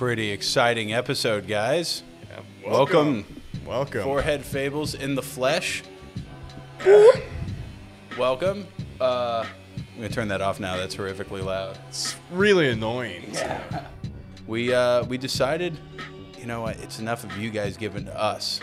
pretty exciting episode, guys. Yeah, Welcome. Welcome. Forehead Fables in the flesh. Welcome. Uh, I'm gonna turn that off now. That's horrifically loud. It's really annoying. Yeah. We uh, we decided, you know what? It's enough of you guys giving to us.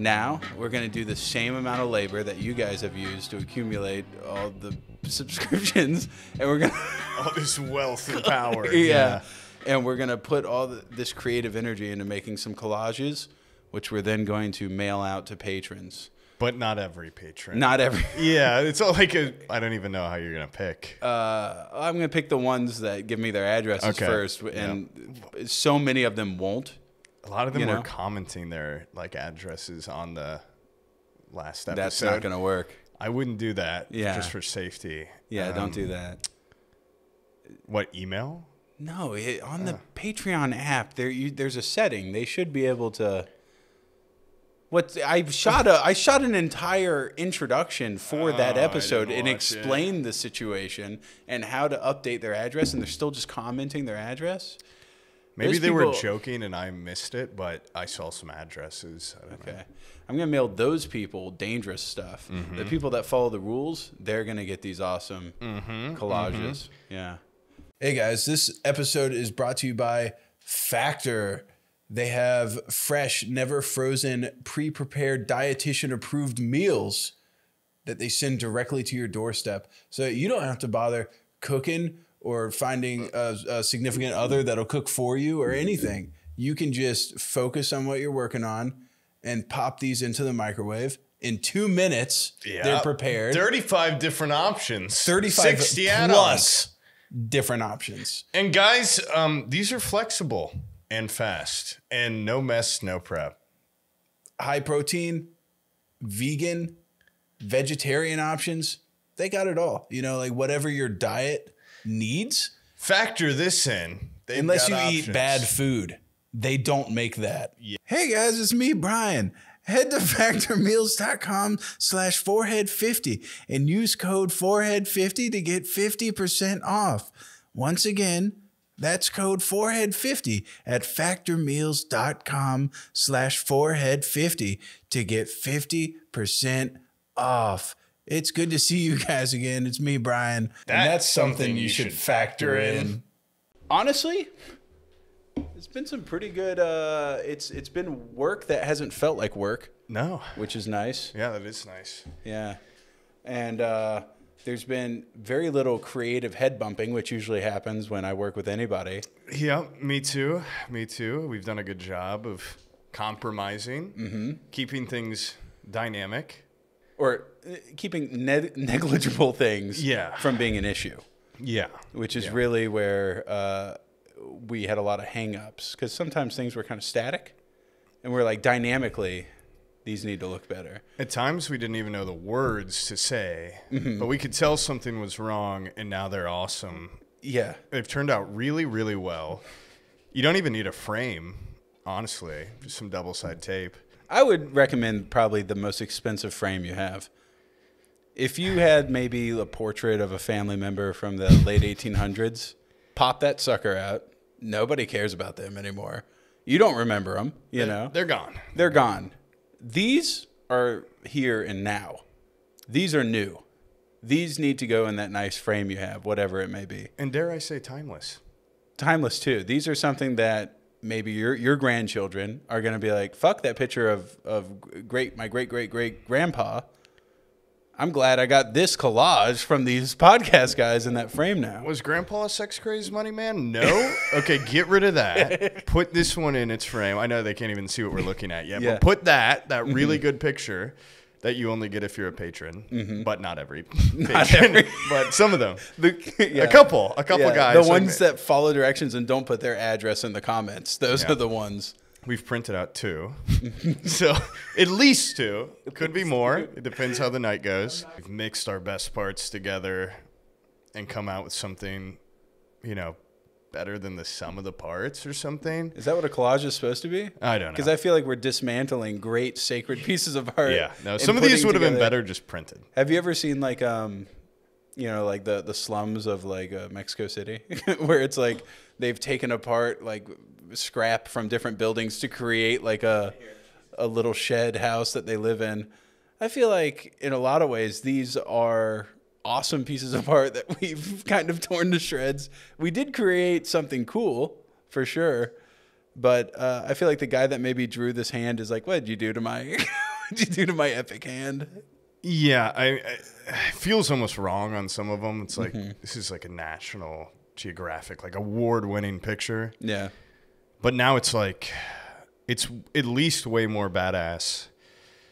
Now we're gonna do the same amount of labor that you guys have used to accumulate all the subscriptions, and we're gonna All this wealth and power. yeah. And we're gonna put all the, this creative energy into making some collages, which we're then going to mail out to patrons. But not every patron. Not every. Yeah, it's all like a. I don't even know how you're gonna pick. Uh, I'm gonna pick the ones that give me their addresses Okay. first, and so many of them won't. a lot of them you were know. commenting their like addresses on the last episode. That's not gonna work. I wouldn't do that. Yeah. Just for safety. Yeah, Um, don't do that. What email? No, it, on the Patreon app, there you, there's a setting. They should be able to. What I shot a I shot an entire introduction for that Oh, I episode didn't and watch it. explained the situation and how to update their address, and they're still just commenting their address. Maybe Those they were people- joking and I missed it, but I saw some addresses. I don't know. Okay, I'm gonna mail those people dangerous stuff. Mm-hmm. The people that follow the rules, they're gonna get these awesome Mm-hmm. collages. Yeah. Hey guys, this episode is brought to you by Factor. They have fresh, never frozen, pre prepared, dietitian approved meals that they send directly to your doorstep. So you don't have to bother cooking or finding a, a significant other that'll cook for you or anything. You can just focus on what you're working on and pop these into the microwave. In two minutes, they're prepared. 35 different options. 35 60 plus add-ons. Different options. And guys, um, these are flexible and fast and no mess, no prep. high protein, vegan, vegetarian options. They got it all. You know, like whatever your diet needs. Factor this in. Unless you got eat bad food, they don't make that. Hey guys, it's me, Brian. Head to factormeals.com slash forehead50 and use code forehead50 to get 50% off. Once again, that's code forehead50 at factormeals.com slash forehead50 to get 50% off. It's good to see you guys again. It's me, Brian. and That's something you should factor in. Honestly, it's been some pretty good uh it's it's been work that hasn't felt like work, No. which is nice. Yeah, that is nice. Yeah. And uh there's been very little creative head bumping, which usually happens when I work with anybody. Yeah, me too. Me too. We've done a good job of compromising, Mm-hmm. keeping things dynamic. Or uh, keeping ne- negligible things Yeah. from being an issue, Yeah. which is Yeah. really where uh, we had a lot of hangups because sometimes things were kind of static, and we're like dynamically, these need to look better. At times we didn't even know the words to say, Mm-hmm. but we could tell something was wrong, and now they're awesome. Yeah, They've turned out really, really well. You don't even need a frame, honestly, just some double side tape. I would recommend probably the most expensive frame you have. If you had maybe a portrait of a family member from the late 1800s, pop that sucker out. Nobody cares about them anymore. You don't remember them, you know. They're gone. They're gone. These are here and now. These are new. These need to go in that nice frame you have, whatever it may be. And dare I say, timeless. Timeless too. These are something that maybe your your grandchildren are going to be like, "Fuck that picture of of great my great great great grandpa." I'm glad I got this collage from these podcast guys in that frame now. Was Grandpa a sex crazed money man? No. Okay, get rid of that. Put this one in its frame. I know they can't even see what we're looking at yet, Yeah. but put that that mm-hmm. really good picture that you only get if you're a patron, mm-hmm. but not every patron, every- but some of them. The, yeah. A couple, a couple Yeah, guys. The ones that follow directions and don't put their address in the comments. Those Yeah. are the ones. We've printed out two. so at least two. Could be more. It depends how the night goes. We've mixed our best parts together and come out with something, you know, better than the sum of the parts or something. Is that what a collage is supposed to be? I don't know. Because I feel like we're dismantling great sacred pieces of art. yeah, no, some of these would have been better just printed. Have you ever seen like um you know, like the the slums of like uh, Mexico City, where it's like they've taken apart like scrap from different buildings to create like a a little shed house that they live in. I feel like in a lot of ways these are awesome pieces of art that we've kind of torn to shreds. We did create something cool for sure, but uh, I feel like the guy that maybe drew this hand is like, "What did you do to my? what did you do to my epic hand?" Yeah, I, I it feels almost wrong on some of them. It's like this is like a National Geographic, like award-winning picture. Yeah, But now it's like it's at least way more badass.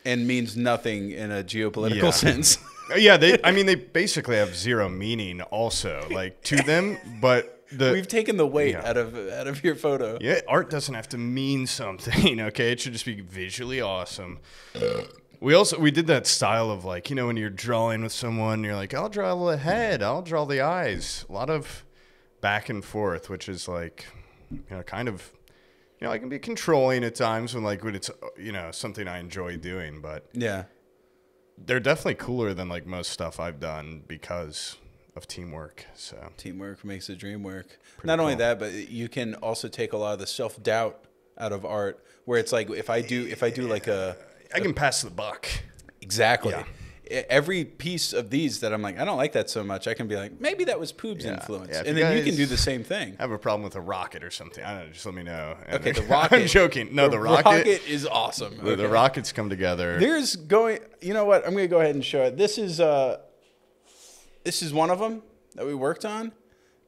and means nothing in a geopolitical Yeah. sense. Yeah, they I mean they basically have zero meaning also, like to them, but the We've taken the weight Yeah. out of out of your photo. Yeah, art doesn't have to mean something, okay? It should just be visually awesome. We also we did that style of like, you know, when you're drawing with someone, you're like, I'll draw the head, I'll draw the eyes. A lot of back and forth, which is like, you know, kind of you know, I can be controlling at times when like when it's you know, something I enjoy doing, but Yeah. they're definitely cooler than like most stuff I've done because of teamwork. So Teamwork makes the dream work. Not only that, but you can also take a lot of the self doubt out of art, where it's like if I do if I do like a I can pass the buck. exactly. Yeah. Every piece of these that I'm like, I don't like that so much. I can be like, maybe that was Poob's Yeah. influence, Yeah, and you then you can do the same thing. I have a problem with a rocket or something. I don't know. Just let me know. And Okay, the rocket. I'm joking. No, the, rocket. is awesome. the, the rockets come together. There's going. You know what? I'm gonna go ahead and show it. This is uh, this is one of them that we worked on.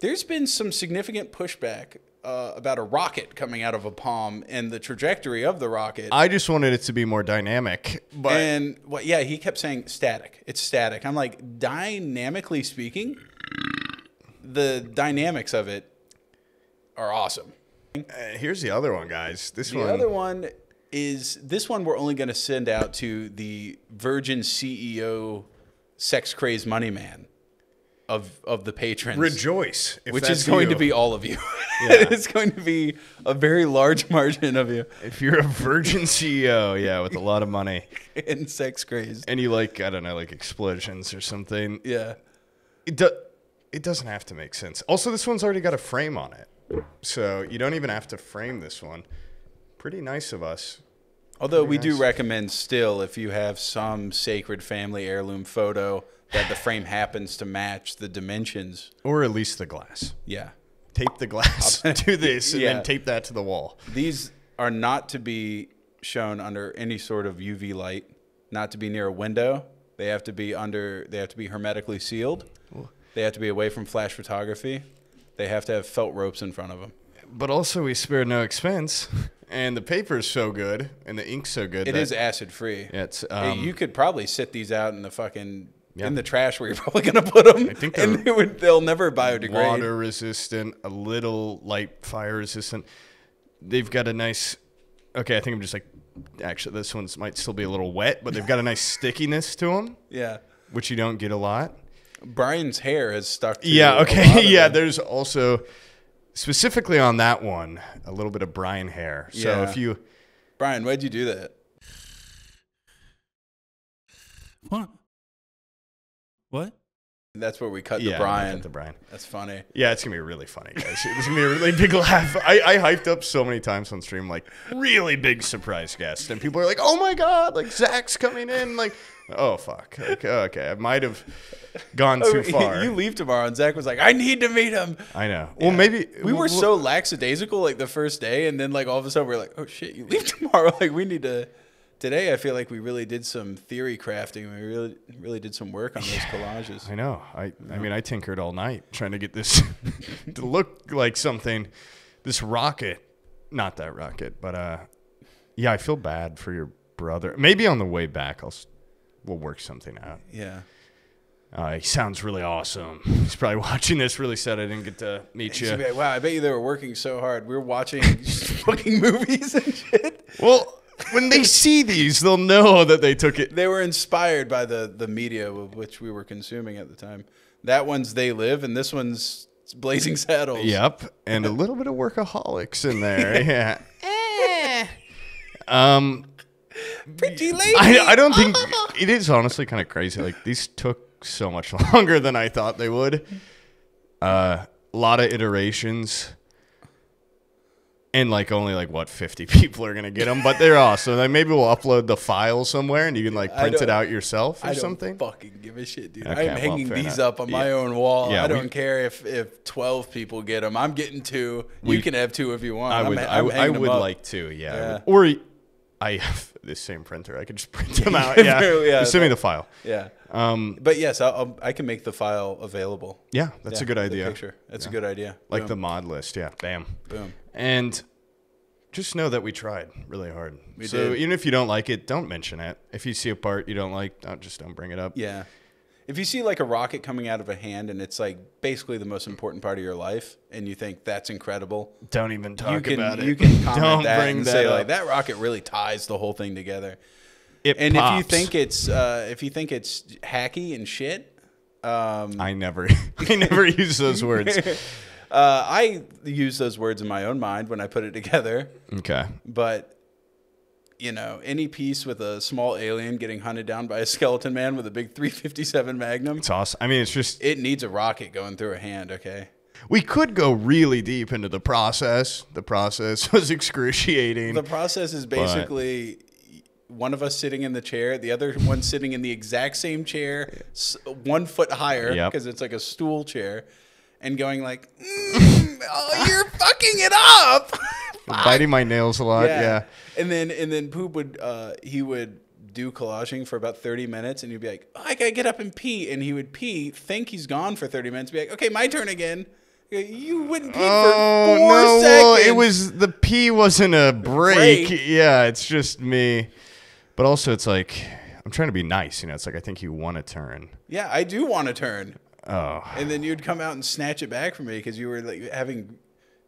There's been some significant pushback uh, about a rocket coming out of a palm and the trajectory of the rocket. I just wanted it to be more dynamic, but and what? Yeah, he kept saying static. It's static. I'm like, dynamically speaking, the dynamics of it are awesome. uh, here's the other one, guys. This The one. other one is this one we're only going to send out to the Virgin CEO, sex crazed money man of of the patrons, Rejoice, if which that's is going you. to be all of you. Yeah. it's going to be a very large margin of you If you're a virgin CEO, yeah, with a lot of money, in sex crazed. and you like, I don't know, like explosions or something, Yeah, it do, it doesn't have to make sense. Also, this one's already got a frame on it, so you don't even have to frame this one. Pretty nice of us. although we Pretty do recommend still if you have some sacred family heirloom photo that the frame happens to match the dimensions. Or at least the glass. Yeah. Tape the glass to this and Yeah. then tape that to the wall. These are not to be shown under any sort of UV light, not to be near a window. They have to be under they have to be hermetically sealed. They have to be away from flash photography. They have to have felt ropes in front of them. But also, we spared no expense, and the paper is so good, and the ink's so good. It is acid free. It's, um, you could probably sit these out in the fucking Yeah. in the trash where you're probably gonna put them, I think and they're they would, they'll never biodegrade. water resistant, a little light fire resistant. They've got a nice. Okay, I think I'm just like. Actually, this one's might still be a little wet, but they've got a nice stickiness to them, Yeah, which you don't get a lot. Brian's hair has stuck. To Yeah. a lot Okay. of Yeah. them. There's also specifically on that one a little bit of Brian hair. So Yeah. if you Brian, why'd you do that? What? What? That's where we cut yeah the Brian. cut the brine. That's funny. Yeah, it's gonna be really funny, guys. It's gonna be a really big laugh. I, I hyped up so many times on stream, like really big surprise guest, and people are like, "Oh my god!" Like Zach's coming in. Like, oh fuck. Like, okay, I might have gone too far. You leave tomorrow, and Zach was like, "I need to meet him." I know. Well, maybe We were well, so lackadaisical like the first day, and then like all of a sudden we're like, "Oh shit, you leave tomorrow!" Like we need to. Today, I feel like we really did some theory crafting. We really, really did some work on those collages. I know. I I mean, I tinkered all night trying to get this to look like something. This rocket, not that rocket, but uh, yeah, I feel bad for your brother. Maybe on the way back, I'll we'll work something out. Yeah. Uh, he sounds really awesome. He's probably watching this. Really sad I didn't get to meet you. like, wow, I bet you they were working so hard. We were watching fucking movies and shit. Well, when they see these, they'll know that they took it. They were inspired by the the media of which we were consuming at the time. That one's They Live, and this one's Blazing Saddles. Yep, and a little bit of workaholics in there. yeah. Um, Pretty lady. I, I don't think it is honestly kind of crazy. Like these took so much longer than I thought they would. Uh, a lot of iterations. And like only like what 50 people are gonna get them, but they're awesome. Like maybe we'll upload the file somewhere and you can like print it out yourself or I don't something. fucking give a shit, dude. Okay, I'm hanging these enough. up on my own wall. Yeah, I don't care if if 12 people get them. I'm getting two. We- you can have two if you want. I I'm would, I, I'm would- I would like to, yeah. I Yeah. Or I have this same printer. I could just print them out. Yeah, Yeah, Just send me the file. Yeah. Um, But yes, I'll, I'll, I can make the file available. yeah, that's Yeah, a good idea. Picture. That's a good idea. Like the mod list, yeah. Bam. boom. And just know that we tried really hard. We so did. even if you don't like it, don't mention it. If you see a part you don't like, don't just don't bring it up. Yeah. If you see like a rocket coming out of a hand and it's like basically the most important part of your life, and you think that's incredible, Don't even talk you can about it. you can comment don't that bring and that say up. like that rocket really ties the whole thing together. It And if you think it's uh, if you think it's hacky and shit, um, I never, I never use those words. uh, I use those words in my own mind when I put it together. Okay. But you know, any piece with a small alien getting hunted down by a skeleton man with a big 357 Magnum, It's awesome. I mean, it's just it needs a rocket going through a hand. Okay. we could go really deep into the process. The process was excruciating. The process is basically one of us sitting in the chair, the other one sitting in the exact same chair, one foot higher Yep. because it's like a stool chair, and going like, "Mm, "Oh, you're fucking it up." Biting my nails a lot. Yeah. And then and then Poob would uh, he would do collaging for about 30 minutes and he'd be like, oh, I gotta get up and pee. And he would pee, think he's gone for 30 minutes, be like, okay, my turn again. You wouldn't pee Oh for four no! seconds. Well, it was the pee wasn't a break. Break. Yeah, it's just me. But also, it's like I'm trying to be nice. You know, it's like I think you want to turn. Yeah, I do want to turn. Oh, And then you'd come out and snatch it back from me because you were like having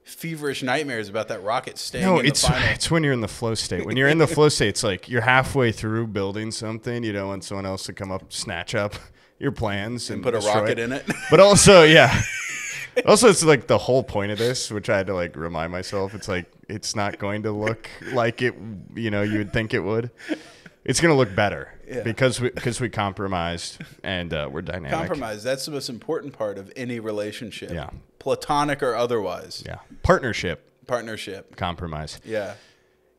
feverish nightmares about that rocket staying no! in It's it's when you're in the flow state. When you're in the flow state, it's like you're halfway through building something. You don't want someone else to come up, snatch up your plans, and, Put a rocket in it. But also, yeah. Also, it's like the whole point of this, which I had to like remind myself. It's like it's not going to look like it, you know, you would think it would. It's going to look better Yeah. because we because we compromised and uh, we're dynamic. Compromise. That's the most important part of any relationship. Yeah. Platonic or otherwise. Yeah, partnership, Partnership. compromise. Yeah.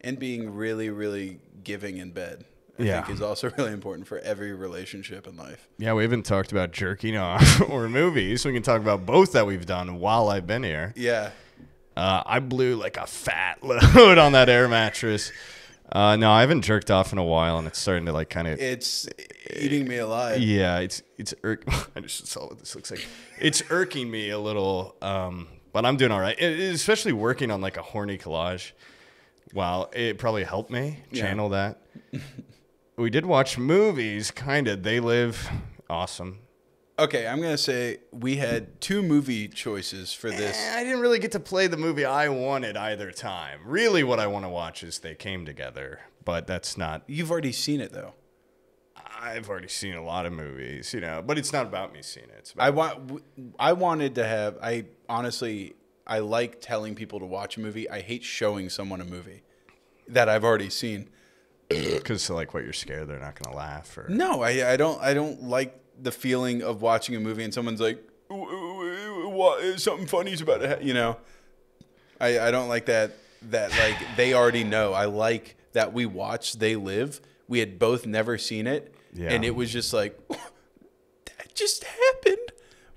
And being really, really giving in bed. I Yeah. think is also really important for every relationship in life. Yeah, we haven't talked about jerking off or movies. We can talk about both that we've done while I've been here. Yeah. Uh, I blew like a fat load on that air mattress. Uh, no, I haven't jerked off in a while, and it's starting to like kind of It's eating me alive. Yeah, it's it's irk. I just saw what this looks like. It's irking me a little, um, but I'm doing all right. It- especially working on like a horny collage. Wow, it probably helped me Yeah. channel that. we did watch movies, kind of. They live awesome. Okay, I'm gonna say we had two movie choices for this. Eh, I didn't really get to play the movie I wanted either time. Really, what I want to watch is they came together, but that's not. You've already seen it though. I've already seen a lot of movies, you know, but it's not about me seeing it. It's about I want. I wanted to have. I honestly, I like telling people to watch a movie. I hate showing someone a movie that I've already seen. because like what you're scared they're not gonna laugh or No, I, I don't. I don't like the feeling of watching a movie and someone's like, "W- w- "What? Something funny's about to happen," you know. I, I don't like that. That like they already know. I like that we watched They Live. We had both never seen it, Yeah. and it was just like that just happened.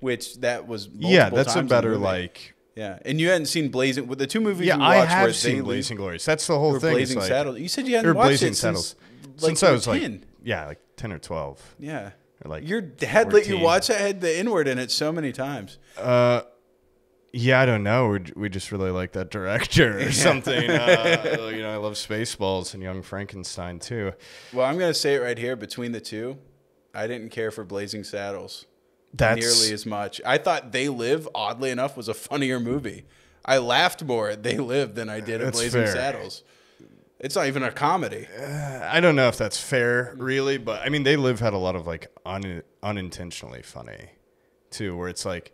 Which that was yeah that's a better like yeah. And you hadn't seen Blazing with the two movies yeah i watched were have seen blazing glories that's the whole thing Blazing like- Saddles. You said you hadn't watched blazing it saddles since, like, since i was 10. like yeah like 10 or 12 Yeah. Like Your dad let you watch it had the N word in it so many times. uh yeah i don't know we we just really like that director or something uh, you know i love spaceballs and young frankenstein too Well, I'm going to say it right here between the two. I didn't care for Blazing Saddles that's nearly as much. I thought They Live, oddly enough, was a funnier movie. I laughed more at They Live than I did at Blazing fair. Saddles. It's not even a comedy. i don't know if that's fair really but i mean they live had a lot of like un, unintentionally funny too where it's like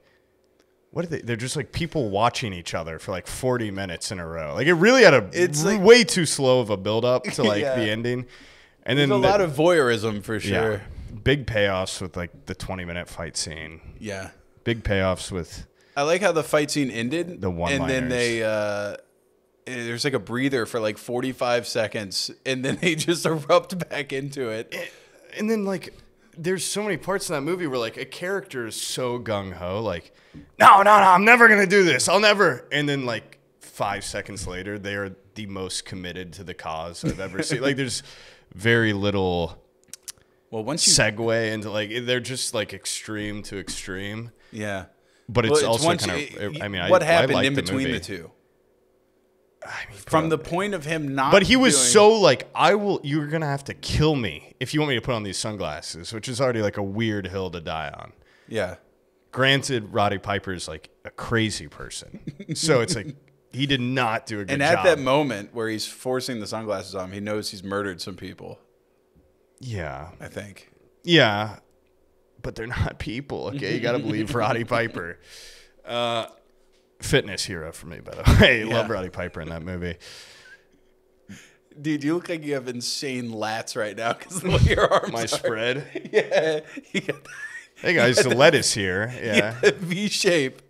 what are they? They're just like people watching each other for like 40 minutes in a row. Like it really had a It's r- like- way too slow of a build up to like Yeah. the ending. And then a the- lot of voyeurism for yeah. sure. big payoffs with like the 20 minute fight scene. Yeah. Big payoffs with I like how the fight scene ended. The one And then they, uh, Eh, there's like a breather for like 45 seconds, and then they just erupt back into it. Eh, and then like there's so many parts in that movie where like a character is so gung ho, like, no, no, no, I'm never gonna do this. I'll never. And then like five seconds later, they are the most committed to the cause I've ever seen. Like there's very little Well, once you, segue into like eh, they're just like extreme to extreme. yeah. But Well, it's, also kind of. I mean, what I, happened I in between the, two? I mean, From the point of him not, But he was doing- so like, I will. You're gonna have to kill me if you want me to put on these sunglasses, which is already like a weird hill to die on. yeah. Granted, Roddy Piper is like a crazy person, so it's like he did not do a good And job. at that moment where he's forcing the sunglasses on, him, he knows he's murdered some people. yeah, I think. yeah, but they're not people. Okay, you got to believe Roddy Piper. Uh, fitness hero for me, by the way. Love Roddy Piper in that movie. Dude, you look like you have insane lats right now because the way your arms My are. spread. Yeah, you got Hey guys, the lettuce here. Yeah. V shape.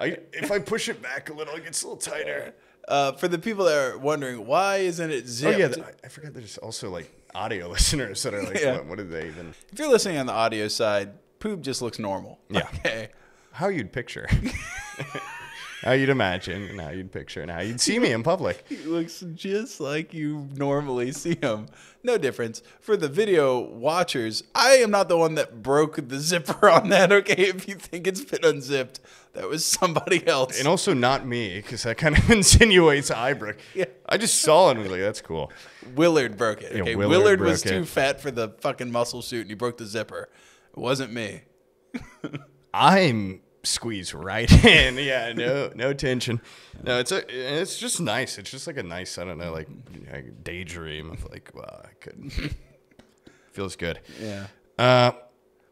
I, if I push it back a little, it gets a little tighter. Uh, for the people that are wondering, why isn't it zipped? Oh yeah, th- I, I forgot. There's also like audio listeners that are like, Yeah. what, what did they even? if you're listening on the audio side, poob just looks normal. Yeah. Okay. How you'd picture? How you'd imagine, and how you'd picture, and how you'd see me in public. He looks just like you normally see him. No difference. For the video watchers, I am not the one that broke the zipper on that, okay? If you think it's been unzipped, that was somebody else. And also not me, because that kind of insinuates I broke. Yeah. I just saw it and was like, that's cool. Willard broke it. Yeah, Okay, Willard Willard, was broke too it. fat for the fucking muscle suit, and he broke the zipper. It wasn't me. I'm squeezed right in. Yeah, no, no tension. No, it's a, it's just nice. It's just like a nice, I don't know, like, like daydream of like, wow, I could. Feels good. Yeah. Uh,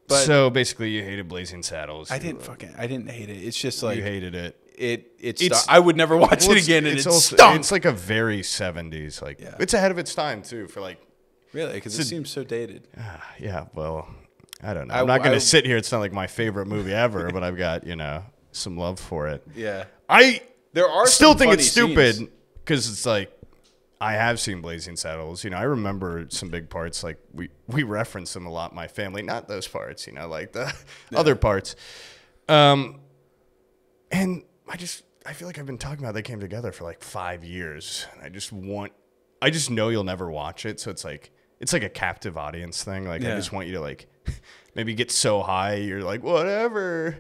But- so basically, you hated Blazing Saddles. I didn't fucking. I didn't hate it. It's just like You hated it. it. It. It's- Stu- I would never watch Well, it again, and it's it also, stunk. It's like a very '70s. Like Yeah. it's ahead of its time too. For like, really, because it seems so dated. ah, yeah. Well, I don't know. I- I'm not gonna sit here. It's not like my favorite movie ever, but I've got you know some love for it. Yeah. I There are still think it's stupid because it's like I have seen Blazing Saddles. You know, I remember some big parts. Like we we reference them a lot. My family, not those parts. You know, like the other parts. Um, and I just I feel like I've been talking about they came together for like five years, and I just want. I just know you'll never watch it, so it's like it's like a captive audience thing. Like I just want you to like maybe get so high you're like whatever.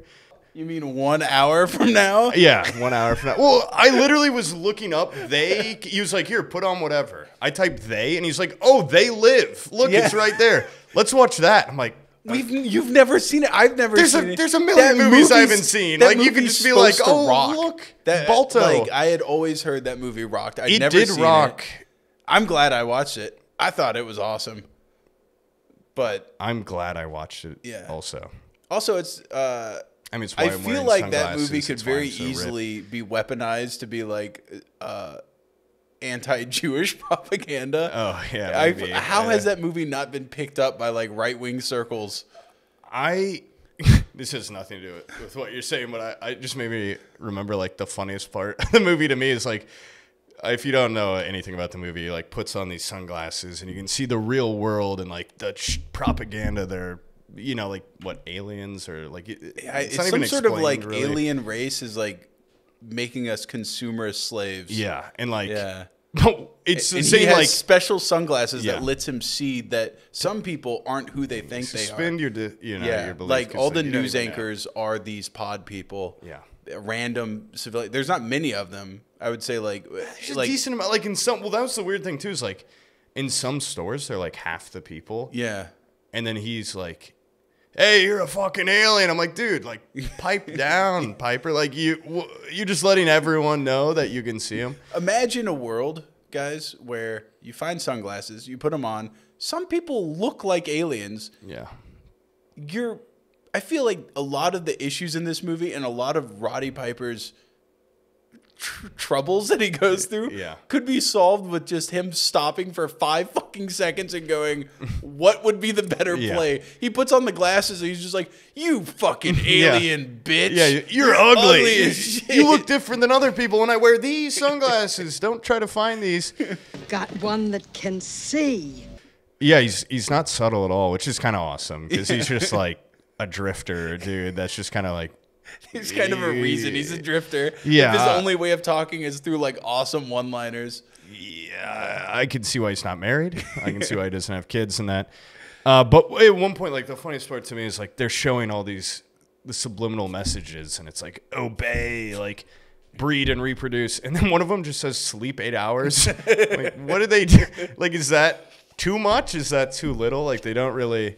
You mean one hour from now? Yeah, one hour from now. Well, I literally was looking up they. He was like, "Here, put on whatever." I typed "they," and he's like, "Oh, they live. Look, Yeah. it's right there. Let's watch that." I'm like, uh, We've you've never seen it. I've never "There's a seen it. there's a million That movies I haven't seen. Like you can just be like, oh, rock. look, that Balto. Like I had always heard that movie rocked. I'd it never did rock." It. I'm glad I watched it. I thought it was awesome. But I'm glad I watched it. Yeah. Also, also, it's. Uh, I mean, it's why I feel like that movie could It's why I'm very so ripped. easily be weaponized to be like uh, anti-Jewish propaganda. Oh yeah. I, how Uh, has that movie not been picked up by like right-wing circles? I this has nothing to do with, with what you're saying, but I, I just made me remember like the funniest part of the movie to me is like if you don't know anything about the movie, he, like puts on these sunglasses and you can see the real world and like the propaganda they're you know like what aliens or like it, it's, It's, some sort of like really. alien race is like making us consumerist slaves. Yeah, and like Yeah. it's the and he has like special sunglasses Yeah. that lets him see that some people aren't who they think they are. suspend your you know yeah, like all the news even know. anchors are these pod people. Yeah. random civilian. There's not many of them. I would say like There's a decent amount. Like in some, well, that was the weird thing too. Is like in some stores, they're like half the people, yeah. and then he's like, "Hey, you're a fucking alien." I'm like, dude, like pipe down, Piper. Like you, w- you're just letting everyone know that you can see him. Imagine a world, guys, where you find sunglasses, you put them on. Some people look like aliens. Yeah, You're I feel like a lot of the issues in this movie and a lot of Roddy Piper's tr- troubles that he goes through Yeah. could be solved with just him stopping for five fucking seconds and going, "What would be the better Yeah. play?" He puts on the glasses and he's just like, "You fucking Yeah. alien bitch! Yeah, you- you're, ugly. ugly as shit." You look different than other people when I wear these sunglasses. Don't try to find these. Got one that can see. Yeah, he's he's not subtle at all, which is kind of awesome because he's just like a drifter, dude. That's just kind of like He's kind of a reason. He's a drifter. Yeah. If his only way of talking is through like awesome one-liners. yeah. I can see why he's not married. I can see why he doesn't have kids and that. Uh, but at one point, like the funniest part to me is like they're showing all these the subliminal messages, and it's like obey, like breed and reproduce, and then one of them just says sleep eight hours. like, what do they do? Like, is that too much? Is that too little? Like, they don't really.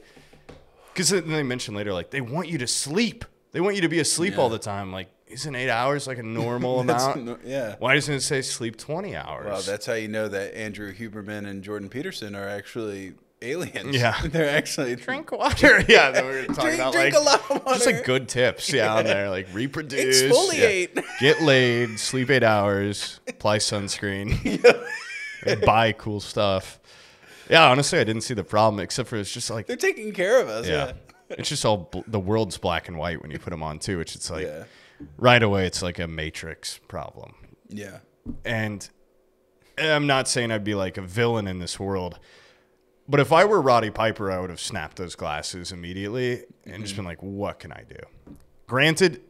Because then they mention later, like they want you to sleep. They want you to be asleep all the time. Like, isn't eight hours like a normal amount? no- yeah. Why doesn't it say sleep twenty hours? Well, that's how you know that Andrew Huberman and Jordan Peterson are actually aliens. Yeah. They're actually drink water. yeah, they were talking Drink- about drink like a lot of just water. like good tips. Yeah, on there like reproduce, yeah. Exfoliate. get laid, sleep eight hours, apply sunscreen, and buy cool stuff. Yeah, honestly, I didn't see the problem except for it's just like They're taking care of us. yeah, Yeah. It's just all the world's black and white when you put them on too. Which it's like Yeah. right away, it's like a matrix problem. Yeah. And I'm not saying I'd be like a villain in this world, but if I were Roddy Piper, I would have snapped those glasses immediately and just mm-hmm. been like, what can I do? Granted,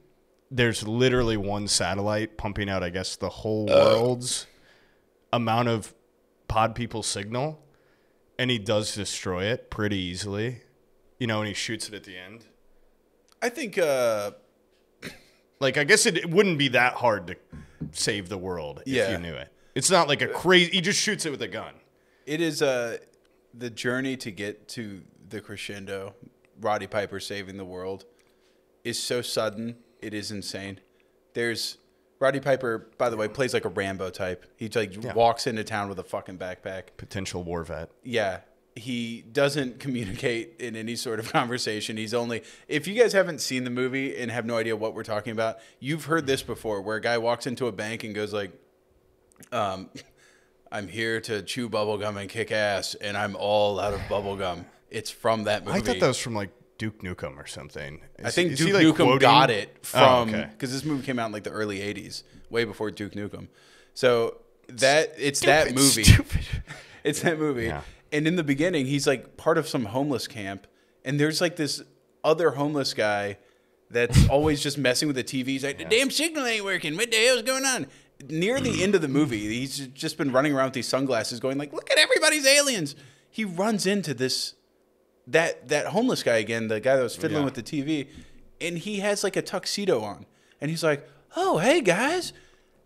there's literally one satellite pumping out, I guess, the whole world's amount of pod people signal, and he does destroy it pretty easily. You know, and he shoots it at the end. I think uh Like, I guess it, it wouldn't be that hard to save the world if Yeah. you knew it. It's not like a crazy. He just shoots it with a gun. it is uh the journey to get to the crescendo, Roddy Piper saving the world, is so sudden. It is insane. There's Roddy Piper, by the way, plays like a Rambo type. He like walks into town with a fucking backpack. Potential war vet. yeah he doesn't communicate in any sort of conversation he's only if you guys haven't seen the movie and have no idea what we're talking about you've heard this before where a guy walks into a bank and goes like um i'm here to chew bubblegum and kick ass and i'm all out of bubblegum it's from that movie I thought that was from like Duke Nukem or something. I think he, Duke like, Nukem quoting- got it Oh, from okay. because this movie came out in like the early '80s, way before Duke Nukem. So that it's that movie. Stupid. It's that movie. Yeah. And in the beginning, he's like part of some homeless camp, and there's like this other homeless guy that's always just messing with the TV. He's like, the damn signal ain't working. What the hell's going on? Near the mm. end of the movie, he's just been running around with these sunglasses, going like, "Look at everybody's aliens." He runs into this that that homeless guy again, the guy that was fiddling Yeah. with the TV, and he has like a tuxedo on, and he's like, "Oh, hey guys."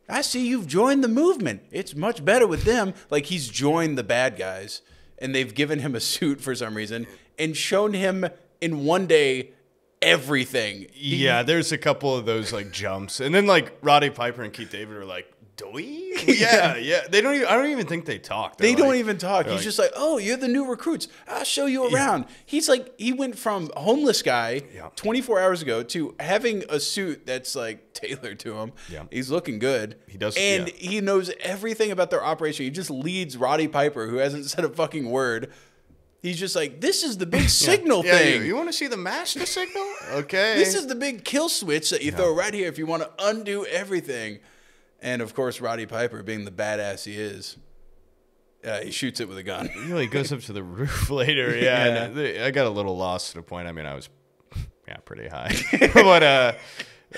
I see you've joined the movement. It's much better with them. Like he's joined the bad guys, and they've given him a suit for some reason and shown him in one day everything. Yeah, there's a couple of those like jumps, and then like Roddy Piper and Keith David are like, "Doi." Yeah, yeah. They don't. Even, I don't even think they talk. They They're don't even talk. He's like- just like, "Oh, you're the new recruits. I'll show you around." He's like, he went from homeless guy Yeah. 24 hours ago to having a suit that's like tailored to him. Yeah. He's looking good. He does- and yeah. he knows everything about their operation. He just leads Roddy Piper, who hasn't said a fucking word. He's just like, "This is the big signal Yeah, thing. You, want to see the master signal? Okay. This is the big kill switch that you throw right here if you want to undo everything." And of course, Roddy Piper, being the badass he is, uh, he shoots it with a gun. He goes up to the roof later. Yeah, and they- I got a little lost to the point. I mean, I was, yeah, pretty high. but uh,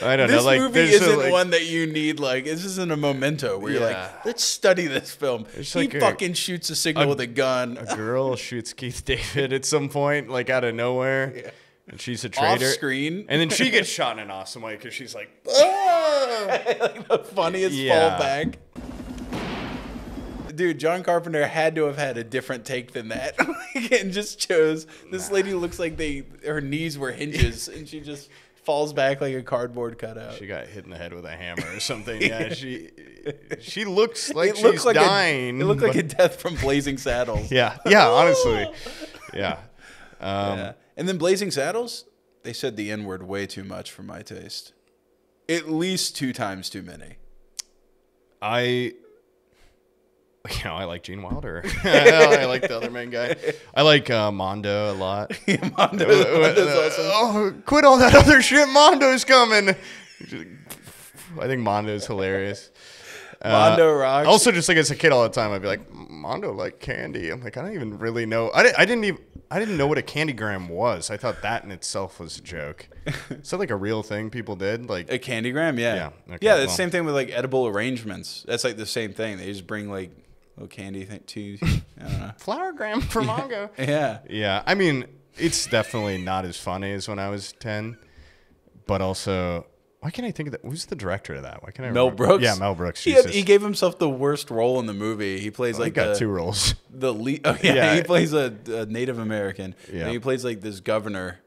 I don't this know. Like, movie isn't like- one that you need. Like this isn't a memento where you're like, let's study this film. He like a- fucking shoots a signal a- with a gun a girl shoots Keith David at some point, like out of nowhere, and she's a traitor. off screen. And then she gets shot in an awesome way because she's like, the funniest Yeah. fallback. Dude, John Carpenter had to have had a different take than that, and just chose this lady looks like they her knees were hinges, and she just falls back like a cardboard cutout. she got hit in the head with a hammer or something. Yeah, she she looks like it she's looks like dying. A, it looked like a death from Blazing Saddles. yeah, yeah. Honestly, yeah. Um, Yeah. And then Blazing Saddles, they said the N word way too much for my taste. At least two times too many. I, you know, I like Gene Wilder. I like the other main guy. I like uh, Mongo a lot. Mongo- Mongo's awesome. Oh, quit all that other shit. Mongo's coming. I think Mongo's hilarious. Mongo uh, rocks. Also, just like as a kid, all the time, I'd be like, Mongo like candy. I'm like, I don't even really know. I didn't, I didn't even. I didn't know what a candygram was. I thought that in itself was a joke. Is that like a real thing people did? Like, A candygram, yeah. Yeah, Yeah, okay, yeah, the well. same thing with like edible arrangements. That's like the same thing. They just bring like little candy thing. I don't know. flowergram for Mongo. Yeah. Yeah, I mean, it's definitely not as funny as when I was 10, but also, why can't I think of that? Who's the director of that? Why can't I Mel remember? Brooks. Yeah, Mel Brooks. He, had, he gave himself the worst role in the movie. He plays He like got the, two roles. the lead. Oh yeah, Yeah. he plays a, a Native American. Yeah. And he plays like this governor.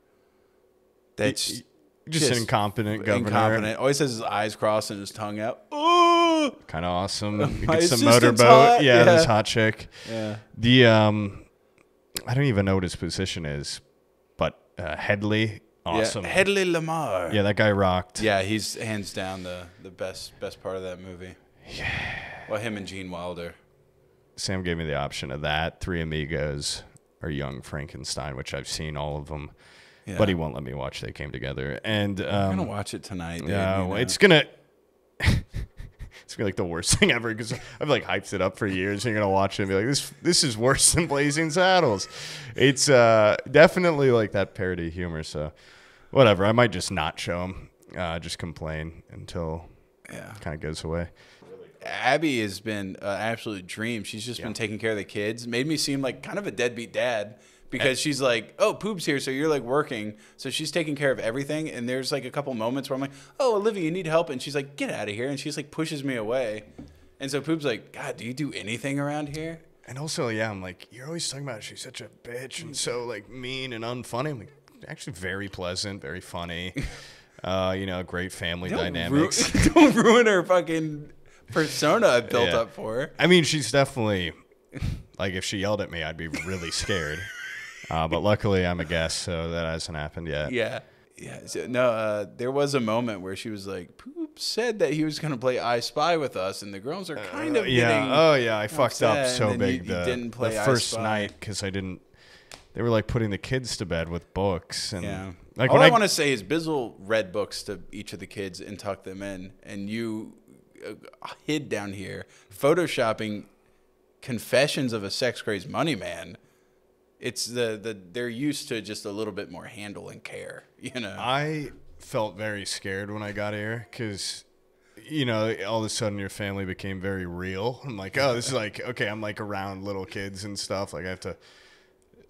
That's Just, an incompetent governor. incompetent. Always has his eyes crossed and his tongue out. Ooh. Kind of awesome. He gets some motorboat. hot. Yeah, this hot chick. Yeah. The um, I don't even know what his position is, but uh, Hedley, awesome. Yeah. Hedley Lamar. Yeah, that guy rocked. Yeah, he's hands down the, the best best part of that movie. Yeah. Well, him and Gene Wilder. Sam gave me the option of that, Three Amigos, or Young Frankenstein, which I've seen all of them, Yeah. but he won't let me watch. They came together, and um, I'm gonna watch it tonight. Dude, Yeah, you well, know? it's gonna. it's gonna be like the worst thing ever because I've like hyped it up for years. And you're gonna watch it and be like, this this is worse than Blazing Saddles. It's uh, definitely like that parody humor. So, whatever. I might just not show him. Uh, just complain until yeah. it kind of goes away. Abby has been an absolute dream. She's just been taking care of the kids. Made me seem like kind of a deadbeat dad because she's like, "Oh, Poob's here, so you're like working." So she's taking care of everything. And there's like a couple moments where I'm like, "Oh, Olivia, you need help," and she's like, "Get out of here!" And she's like pushes me away. And so Poob's like, "God, do you do anything around here?" And also, yeah, I'm like, you're always talking about she's such a bitch and so like mean and unfunny. I'm like, actually very pleasant, very funny. Uh, you know, great family Don't, ru- dynamics. don't ruin her fucking persona I built Yeah. up for her. I mean, she's definitely like if she yelled at me, I'd be really scared. Uh, but luckily, I'm a guest, so that hasn't happened yet. Yeah. Yeah. So, no, uh, there was a moment where she was like, Poob said that he was going to play I Spy with us, and the girls are kind of Uh, yeah. getting. Oh, yeah. I fucked up so big you the, didn't play the first night because I didn't. They were like putting the kids to bed with books and Yeah. like All I, I, want to say is Bizzle read books to each of the kids and tucked them in, and you uh, hid down here photoshopping confessions of a sex crazed money man. It's the, the they're used to just a little bit more handle and care, you know. I felt very scared when I got here because, you know, all of a sudden your family became very real. I'm like, oh, this is like, okay, I'm like around little kids and stuff. Like, I have to,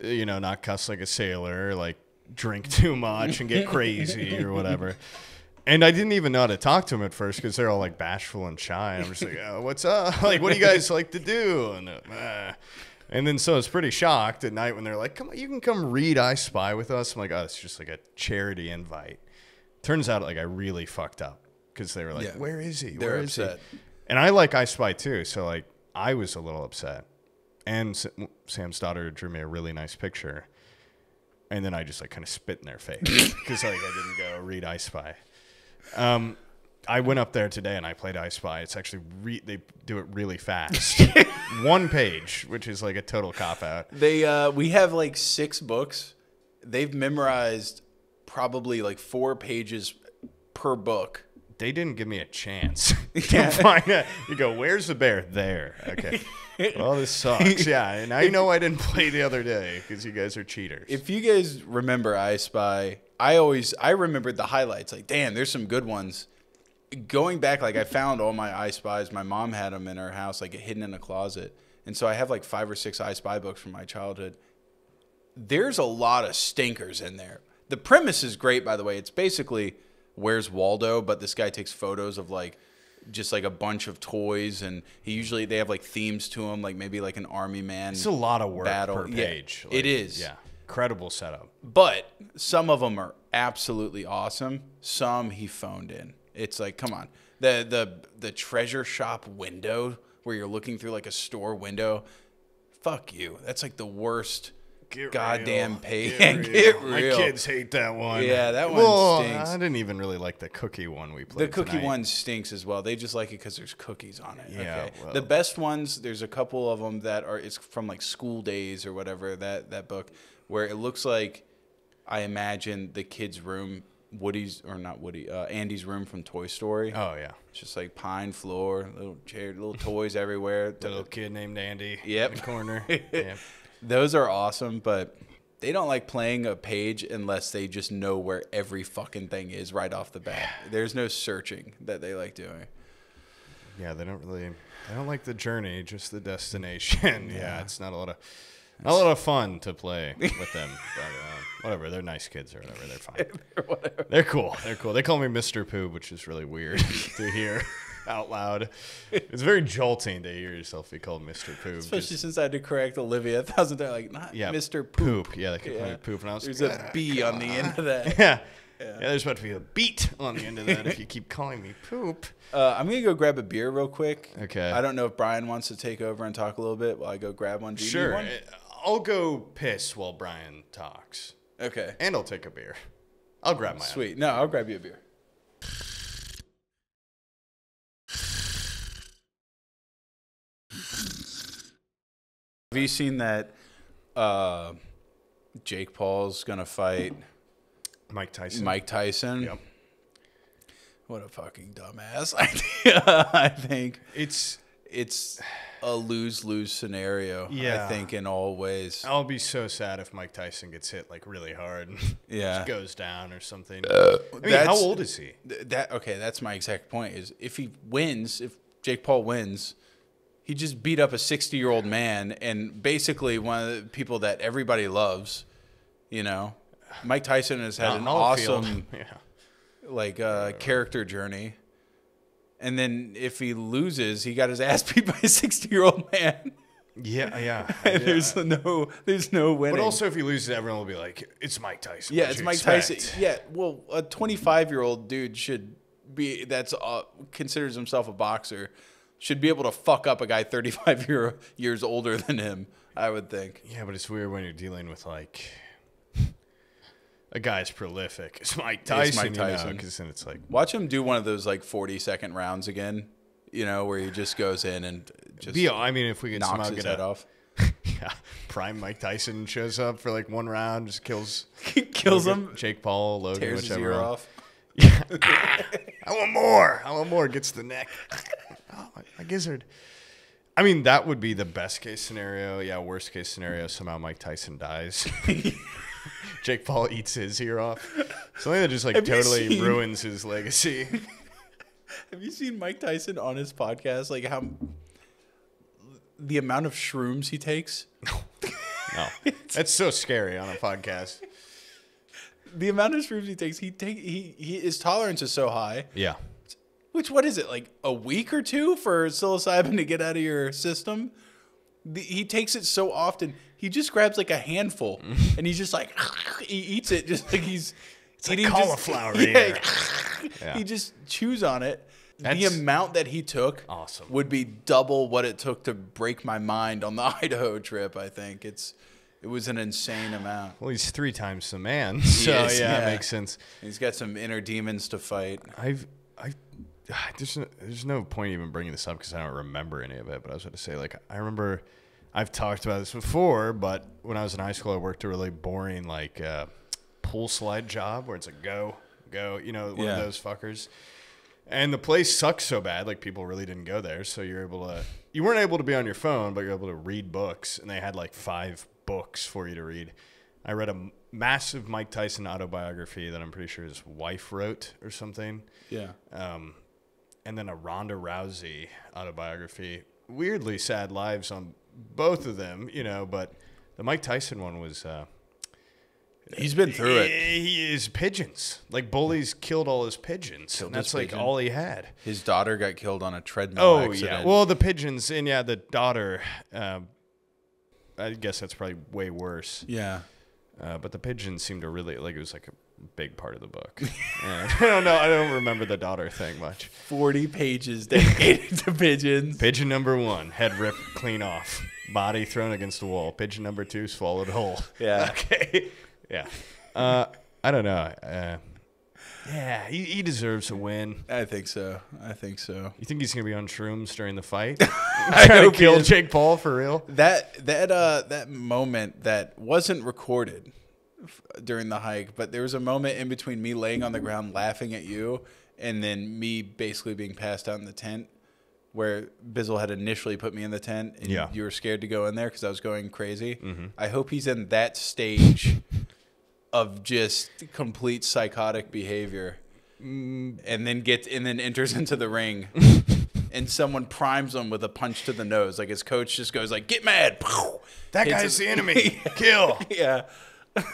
you know, not cuss like a sailor, like drink too much and get crazy or whatever. And I didn't even know how to talk to them at first because they're all like bashful and shy. And I'm just like, oh, what's up? Like, what do you guys like to do? And, uh, and then so I was pretty shocked at night when they're like, come on, you can come read I Spy with us. I'm like, oh, it's just like a charity invite. Turns out like I really fucked up because they were like, Yeah. where is he? They're Where is upset. he? And I like I Spy too. So like I was a little upset. And S- Sam's daughter drew me a really nice picture. And then I just like kind of spit in their face because like I didn't go read I Spy. Um, I went up there today and I played I Spy. It's actually re- they do it really fast. One page, which is like a total cop out. They uh, we have like six books. They've memorized probably like four pages per book. They didn't give me a chance to find out. You go, where's the bear? There. Okay. Well, this sucks. Yeah. And I know I didn't play the other day because you guys are cheaters. If you guys remember I Spy, I always I remembered the highlights. Like, damn, there's some good ones. Going back, like I found all my I Spies. My mom had them in her house, like hidden in a closet, and so I have like five or six I Spy books from my childhood. There's a lot of stinkers in there. The premise is great, by the way. It's basically Where's Waldo, but this guy takes photos of like just like a bunch of toys, and he usually they have like themes to them, like maybe like an army man. it's a lot of work battle. per Yeah, page. it is. Yeah. Incredible setup. But some of them are absolutely awesome. Some he phoned in. It's like, come on, the the the treasure shop window where you're looking through like a store window. Fuck you. That's like the worst Get goddamn real. Get Get real. My kids hate that one. Yeah, that one well, stinks. I didn't even really like the cookie one we played. The cookie tonight. one stinks as well. They just like it because there's cookies on it. Yeah, okay. well- The best ones, there's a couple of them that are it's from like school days or whatever that that book where it looks like I imagine the kid's room, Woody's or not Woody, uh, Andy's room from Toy Story. Oh yeah, It's just like pine floor, little chair, little toys everywhere. the little kid named Andy. Yep. In the corner. yeah. Those are awesome, but they don't like playing a page unless they just know where every fucking thing is right off the bat. There's no searching that they like doing. Yeah, they don't really. They don't like the journey, just the destination. yeah, it's not a lot of. Not a lot of fun to play with them, but uh, whatever. They're nice kids or whatever. They're fine. They're cool. They're cool. They call me Mr. Pooh, which is really weird to hear out loud. It's very jolting to hear yourself be called Mr. Poop. Especially just- since I had to correct Olivia a thousand times, like not yeah, Mr. Poop. Yeah, they calling me Poop, and I was There's like, a B on the end of that. yeah. yeah. there's about to be a beat on the end of that if you keep calling me Poop. Uh, I'm gonna go grab a beer real quick. Okay. I don't know if Brian wants to take over and talk a little bit while I go grab one. Do you need Sure. one? I'll go piss while Brian talks, Okay. and I'll take a beer. I'll grab my own. Sweet. No, I'll grab you a beer. Have you seen that uh, Jake Paul's gonna fight Mike Tyson. Mike Tyson? Yep. What a fucking dumbass idea. I think It's. it's a lose lose scenario. Yeah. I think in all ways. I'll be so sad if Mike Tyson gets hit like really hard. and Yeah. just goes down or something. I mean, how old is he? Th- that okay that's my exact point is if he wins if jake paul wins he just beat up a 60 year old man and basically one of the people that everybody loves you know mike tyson has had Not an in all field. awesome Yeah. like uh, character journey and then if he loses he got his ass beat by a 60 year old man Yeah, yeah. and there's no there's no winning But also, if he loses, everyone will be like, "It's Mike Tyson." Yeah, it's Mike expect?" Tyson. Yeah, well, a 25 year old dude should be that's uh, considers himself a boxer should be able to fuck up a guy 35 year, years older than him. I would think. Yeah, but it's weird when you're dealing with like a guy's prolific as Mike Tyson. it's Mike you know, Tyson. because then it's like, Watch him do one of those like 40 second rounds again. You know, where he just goes in and just be, I mean, if we could knocks his get head off, yeah, prime Mike Tyson shows up for like one round, just kills kills Logan- him, Jake Paul, Logan, tears his whichever. ear one. off. I want more. I want more. Gets the neck. Oh, my, my gizzard. I mean, that would be the best case scenario. Yeah, worst case scenario, somehow Mike Tyson dies. Jake Paul eats his ear off. Something that just like Have you totally seen- ruins his legacy. Have you seen Mike Tyson on his podcast? Like how the amount of shrooms he takes. No, that's so scary on a podcast. The amount of shrooms he takes, he take he, he his tolerance is so high. Yeah, Which what is it like a week or two for psilocybin to get out of your system? The, he takes it so often. He just grabs like a handful and he's just like he eats it just like he's it's like cauliflower ear. Yeah. He just chews on it. the amount that he took Awesome. would be double what it took to break my mind on the Idaho trip. I think it's it was an insane amount. well, he's three times the man, so is, yeah, yeah. it makes sense. He's got some inner demons to fight. I've, I, there's no, there's no point even bringing this up because I don't remember any of it. But I was going to say, like, I remember I've talked about this before, but when I was in high school, I worked a really boring like uh, pool slide job where it's a go, go, you know, one Yeah. of those fuckers. And the place sucks so bad, like people really didn't go there. So you're able to, you weren't able to be on your phone, but you're able to read books, and they had like five books for you to read. I read a massive Mike Tyson autobiography that I'm pretty sure his wife wrote or something Yeah. um, and then a Ronda Rousey autobiography. Weirdly sad lives on both of them, you know, but the Mike Tyson one was. Uh, He's been through it. He is pigeons. Like bullies killed all his pigeons. Killed and that's like pigeon. all he had. His daughter got killed on a treadmill Oh accident. yeah. Well, the pigeons and yeah, the daughter. Um, I guess that's probably way worse. yeah. Uh, but the pigeons seemed to really like it was like a big part of the book. Yeah, I don't know. I don't remember the daughter thing much. 40 pages dedicated to pigeons. Pigeon number one, head ripped clean off, body thrown against the wall. Pigeon number two, swallowed whole. Yeah. Okay. Yeah. Uh, I don't know. Uh, yeah, he, he deserves a win. I think so. I think so. You think he's gonna be on shrooms during the fight? I Trying to kill. Jake Paul for real? That that uh that moment that wasn't recorded f- during the hike, but there was a moment in between me laying on the ground laughing at you and then me basically being passed out in the tent where Bizzle had initially put me in the tent and Yeah. you were scared to go in there because I was going crazy. I hope he's in that stage of just complete psychotic behavior and then gets and then enters into the ring. And someone primes him with a punch to the nose. Like his coach just goes like get mad. That guy's the enemy. Kill. yeah.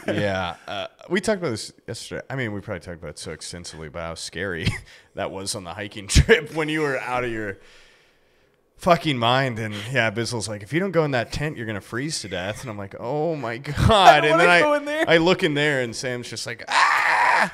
Yeah, uh, we talked about this yesterday. I mean, we probably talked about it so extensively about how scary that was on the hiking trip when you were out of your fucking mind. And yeah, Bizzle's like, if you don't go in that tent, you're gonna freeze to death. And I'm like, oh my god. and then I go in there. I look in there, and Sam's just like, ah.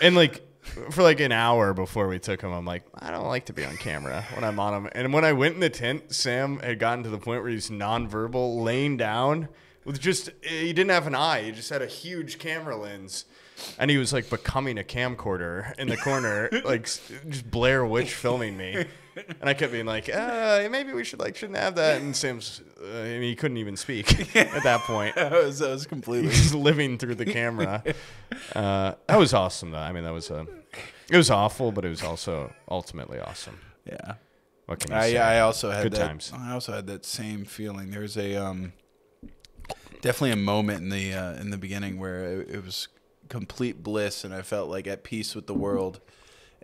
And like for like an hour before we took him, I'm like, I don't like to be on camera when I'm on him. And when I went in the tent, Sam had gotten to the point where he's nonverbal, laying down with just he didn't have an eye. He just had a huge camera lens. And he was like becoming a camcorder in the corner, like just Blair Witch filming me. And I kept being like, uh, maybe we should like shouldn't have that. And Sam's, uh, I mean, he couldn't even speak at that point. that was, that was completely He's living through the camera. Uh, that was awesome, though. I mean, that was a, it was awful, but it was also ultimately awesome. yeah What can you I, say? I also had Good that, times. I also had that same feeling. There was a um, definitely a moment in the uh, in the beginning where it, it was complete bliss, and I felt like at peace with the world.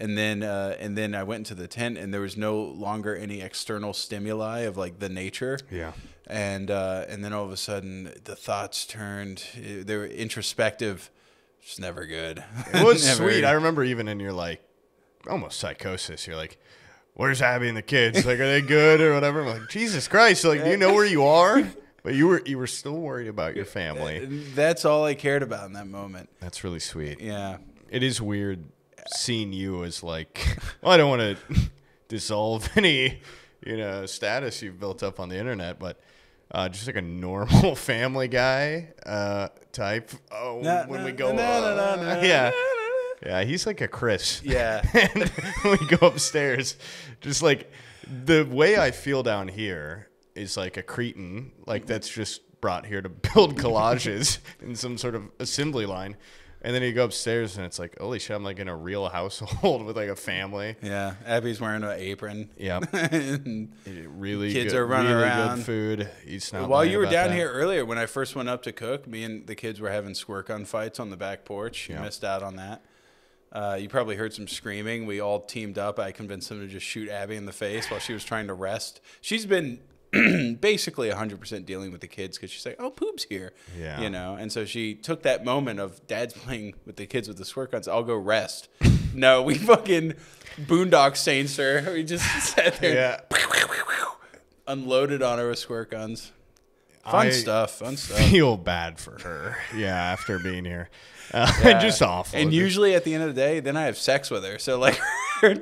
And then uh, and then I went into the tent, and there was no longer any external stimuli of like the nature. Yeah. And uh, and then all of a sudden the thoughts turned. eh, They were introspective. It's never good. It was sweet. I remember even in your like almost psychosis, you're like, "Where's Abby and the kids? Like, are they good or whatever?" I'm like, Jesus Christ! Like, do you know where you are? But you were you were still worried about your family. That's all I cared about in that moment. That's really sweet. Yeah. It is weird seeing you as like, well, I don't want to dissolve any, you know, status you've built up on the internet, but uh, just like a normal family guy uh, type. Oh, No, when no, we go, no, uh, yeah, yeah, he's like a Chris. Yeah. and we go upstairs, just like the way I feel down here is like a cretin, like that's just brought here to build collages in some sort of assembly line. And then you go upstairs and it's like, holy shit, I'm like in a real household with like a family. Yeah, Abby's wearing an apron. Yeah. And Really Kids good, are running really around. good food. He's not While you were down that. here earlier, when I first went up to cook, me and the kids were having squirt gun fights on the back porch. You missed out on that. Uh, you probably heard some screaming. We all teamed up. I convinced them to just shoot Abby in the face while she was trying to rest. She's been basically 100% dealing with the kids because she's like, oh, poop's here. Yeah. You know, and so she took that moment of dad's playing with the kids with the squirt guns. I'll go rest. no, we fucking boondock saints her. We just sat there. Yeah. unloaded on her with squirt guns. Fun I stuff. Fun stuff. Feel bad for her. Yeah, after being here. Uh, just awful. And usually at the end of the day, then I have sex with her. So like her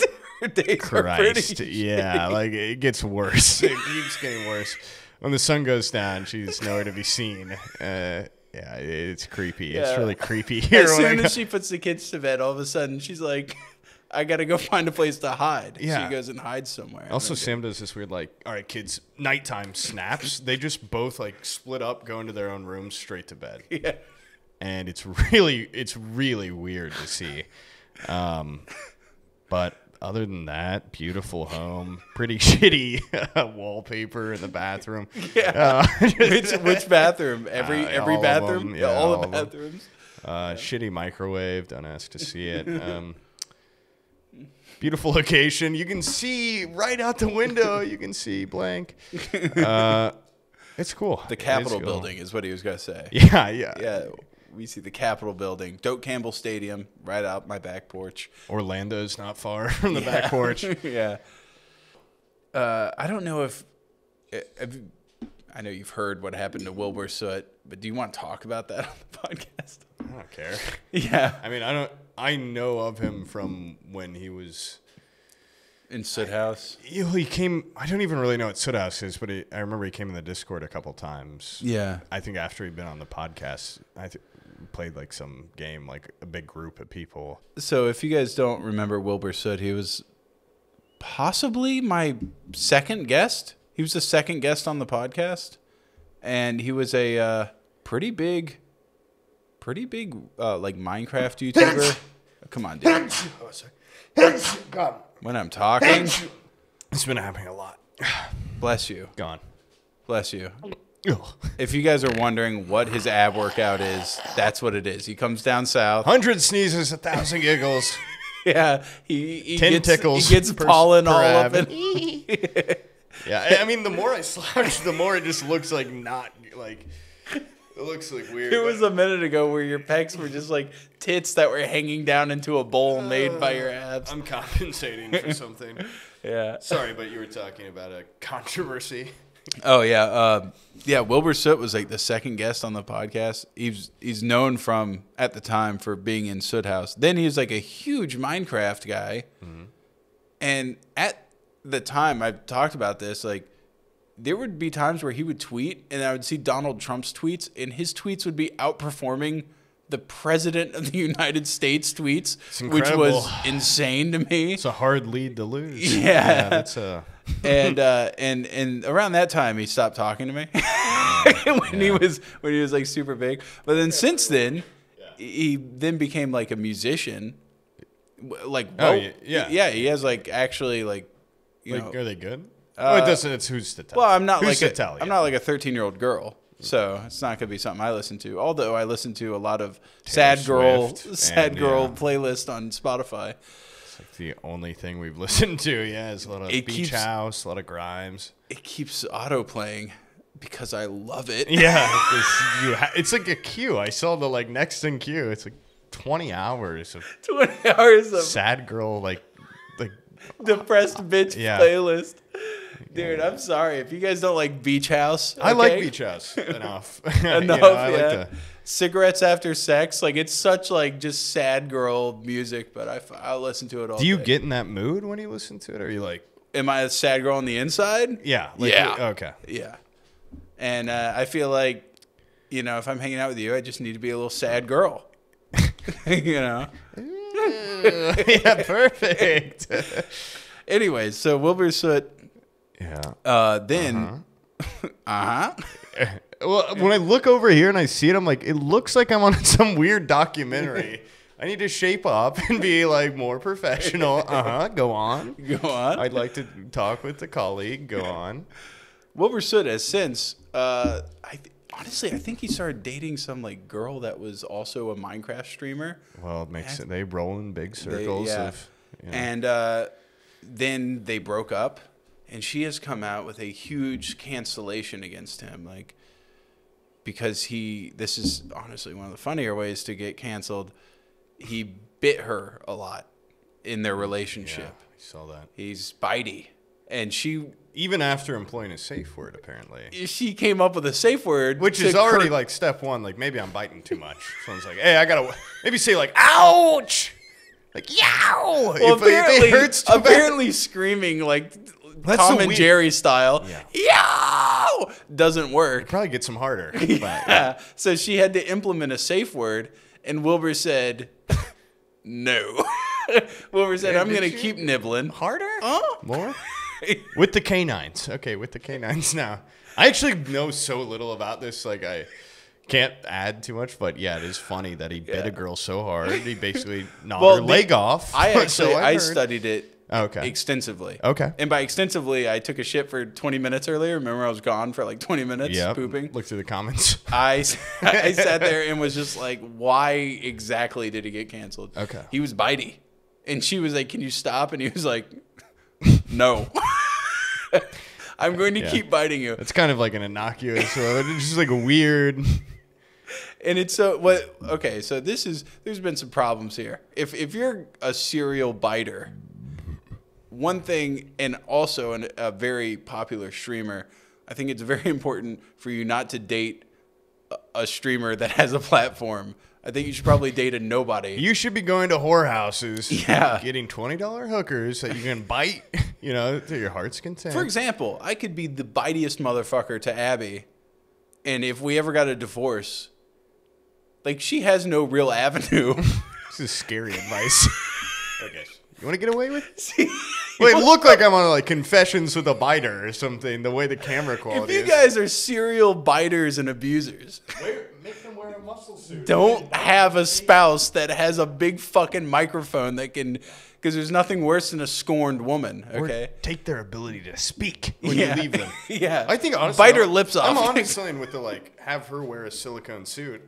days Christ. pretty. Yeah, like it gets worse. It keeps getting worse. When the sun goes down, she's nowhere to be seen. Uh, yeah, it's creepy. It's really creepy here. As soon as she puts the kids to bed, all of a sudden she's like, "I gotta go find a place to hide." Yeah. She goes and hides somewhere. also, Sam does this weird, like, all right, kids, nighttime snaps. They just both like split up, go into their own rooms, straight to bed. yeah. and it's really it's really weird to see. Um, but other than that, beautiful home, pretty shitty wallpaper in the bathroom. Yeah. Uh, which which bathroom? Every Uh, every bathroom. them. Yeah, all, all the bathrooms. uh, shitty microwave. Don't ask to see it. Um, beautiful location. You can see right out the window. You can see blank. Uh, it's cool. The Capitol cool. building is what he was gonna say. Yeah, yeah, Yeah. We see the Capitol building, Doak Campbell Stadium, right out my back porch. Orlando's not far from the back porch. yeah. Uh, I don't know if, if I know you've heard what happened to Wilbur Soot, but do you want to talk about that on the podcast? I don't care. Yeah. I mean, I don't. I know of him from when he was. In Soot House. You know, he came. I don't even really know what Soot House is, but he, I remember he came in the Discord a couple times. Yeah. I think after he'd been on the podcast, I th- played like some game, like a big group of people. So if you guys don't remember Wilbur Soot, he was possibly my second guest. He was the second guest on the podcast, and he was a uh, pretty big, pretty big uh, like Minecraft YouTuber. Come on, dude. God, When I'm talking, it's been happening a lot. bless you, Gone. bless you. Ugh. If you guys are wondering what his ab workout is, that's what it is. He comes down south. Hundred sneezes, a thousand giggles. Yeah, he, he Ten gets, tickles He gets per- pollen per all ab. up in. Yeah, I- I mean, the more I slouch, the more it just looks like not like. It looks like weird. It was a minute ago where your pecs were just like tits that were hanging down into a bowl made by your uh, abs. I'm compensating for something. Yeah. Sorry, but you were talking about a controversy. Oh yeah. Uh, yeah. Wilbur Soot was like the second guest on the podcast. He's he's known from at the time for being in Soot House. Then he was like a huge Minecraft guy. And at the time, I've talked about this. Like, there would be times where he would tweet, and I would see Donald Trump's tweets, and his tweets would be outperforming the president of the United States tweets, which was insane to me. It's a hard lead to lose. Yeah. that's a. and uh, and and around that time he stopped talking to me when he was when he was like super big. But then since then, he then became like a musician. Like Oh, well- yeah, yeah. yeah. He has like actually like you Like, know. are they good? oh, it doesn't. It's who's to tell. Well, I'm not who's like to a, tell. I'm not like a 13 year old girl, so it's not gonna be something I listen to. Although I listen to a lot of sad girl Swift sad and, girl yeah. playlist on Spotify. It's the only thing we've listened to. Yeah, it's a lot of It beach keeps- house, a lot of Grimes. It keeps auto playing because I love it. Yeah, it's, you ha- it's like a queue. I saw the like next in queue. It's like 20 hours of 20 hours of sad girl like like depressed uh, bitch Yeah. playlist. Dude, I'm sorry if you guys don't like Beach House. I like beach house enough. Enough, You know, I yeah. like to Cigarettes after sex, like it's such like just sad girl music, but I f- I'll listen to it all. Do you day. get in that mood when you listen to it? Or are you like, Am I a sad girl on the inside? yeah, like, Yeah. okay. Yeah. And uh, I feel like, you know, if I'm hanging out with you, I just need to be a little sad girl. you know. yeah, perfect. Anyways, so Wilbur Soot. yeah. Uh, then, uh huh. Well, when I look over here and I see it, I'm like, it looks like I'm on some weird documentary. I need to shape up and be like more professional. Uh huh. Go on. Go on. I'd like to talk with the colleague. Go on. Wilbur Soot has since, uh, I th- honestly, I think he started dating some like girl that was also a Minecraft streamer. Well, it makes it. They roll in big They- circles yeah. of. You know. And uh, then they broke up, and she has come out with a huge cancellation against him, like because he. This is honestly one of the funnier ways to get canceled. He bit her a lot in their yeah, relationship. I saw that. He's bitey, and she Even after employing a safe word, apparently. she came up with a safe word, Which is already cur- like step one. Like maybe I'm biting too much. Someone's like, "Hey, I gotta maybe say like, ouch, like yow." Well, if, if apparently, it hurts too bad. apparently screaming like That's Tom the and weird- Jerry style, Yeah. yow, doesn't work. probably get some harder. But, Yeah. So she had to implement a safe word, and Wilbur said, "No." Wilbur said, Yeah, "I'm going to keep nibbling." harder? Huh? More? with the canines. Okay, with the canines now. I actually know so little about this. Like I can't add too much, but yeah, it is funny that he bit Yeah. a girl so hard he basically gnawed Well, her the- leg off. I So actually I've I studied it Okay. extensively. Okay. And by extensively, I took a shit for 20 minutes earlier. Remember, I was gone for like 20 minutes Yep. pooping. Look through the comments. I, I sat there and was just like, why exactly did he get canceled? Okay. He was bitey. And she was like, can you stop? And he was like, no. I'm going to Yeah. keep biting you. It's kind of like an innocuous, it's just like a weird. And it's so what okay, so this is there's been some problems here. If if you're a serial biter, one thing and also an, a very popular streamer, I think it's very important for you not to date a streamer that has a platform. I think you should probably date a nobody. You should be going to whorehouses, Yeah. getting twenty dollar hookers that you can bite, you know, to your heart's content. For example, I could be the bitiest motherfucker to Abby, and if we ever got a divorce, like she has no real avenue. this is scary advice. Okay, you want to get away with? it? Wait, look like I'm on like Confessions with a Biter or something. The way the camera quality. if quality you is. guys are serial biters and abusers, Wear- make them wear a muscle suit. don't have a spouse that has a big fucking microphone that can, because there's nothing worse than a scorned woman. Or Okay. take their ability to speak when Yeah. you leave them. yeah. I think honestly, bite her I'm- lips off. I'm on something with the like have her wear a silicone suit,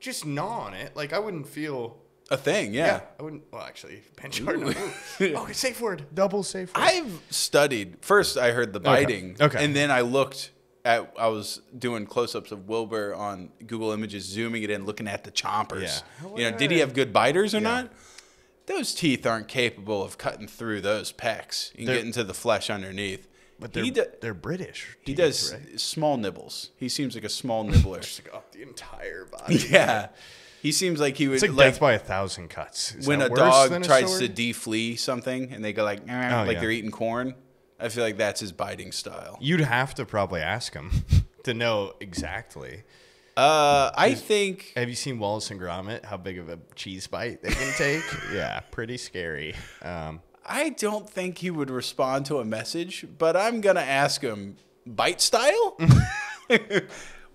just gnaw on it. Like I wouldn't feel. A thing. Yeah, Yeah. I wouldn't. Well, actually, pinch hard. No. Oh, safe word. Double safe word. I've studied. First, I heard the biting. Okay. And then I looked at. I was doing close-ups of Wilbur on Google Images, zooming it in, looking at the chompers. Yeah. You know, did he have good biters or not? Those teeth aren't capable of cutting through those pecs and They're- getting to the flesh underneath. but they're do, they're British. he does right? small nibbles. He seems like a small nibbler. Just like up the entire body. yeah. He seems like he would It's like, like death by a thousand cuts. Is when that a dog a tries sword? to deflee something and they go like, Oh, like yeah. they're eating corn. I feel like that's his biting style. You'd have to probably ask him to know exactly. Uh, I think Have you seen Wallace and Gromit? How big of a cheese bite they can take? yeah, pretty scary. Um, I don't think he would respond to a message, but I'm gonna ask him bite style.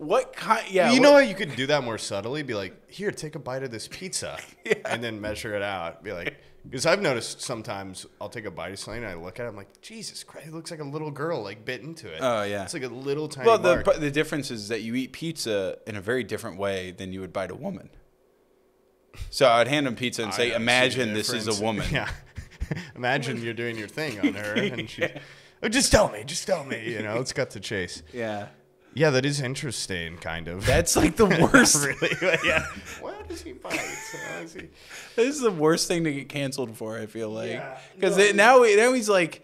what kind? Yeah, you what- know how you could do that more subtly? Be like, here, take a bite of this pizza, and then measure it out. Be like, because I've noticed sometimes I'll take a bite of something and I look at it, I'm like, Jesus Christ, it looks like a little girl like bit into it. Oh, yeah. it's like a little tiny. Well, the mark. the difference is that you eat pizza in a very different way than you would bite a woman. So I'd hand him pizza and I say, "Imagine this is a woman." Yeah. Imagine you're doing your thing on her, and she's, oh, just tell me, just tell me. You know, let's cut to chase. yeah. Yeah, that is interesting, kind of. That's like the worst. really, yeah. Why does he bite? Why is he? This is the worst thing to get canceled for. I feel like Yeah, because now now he's like,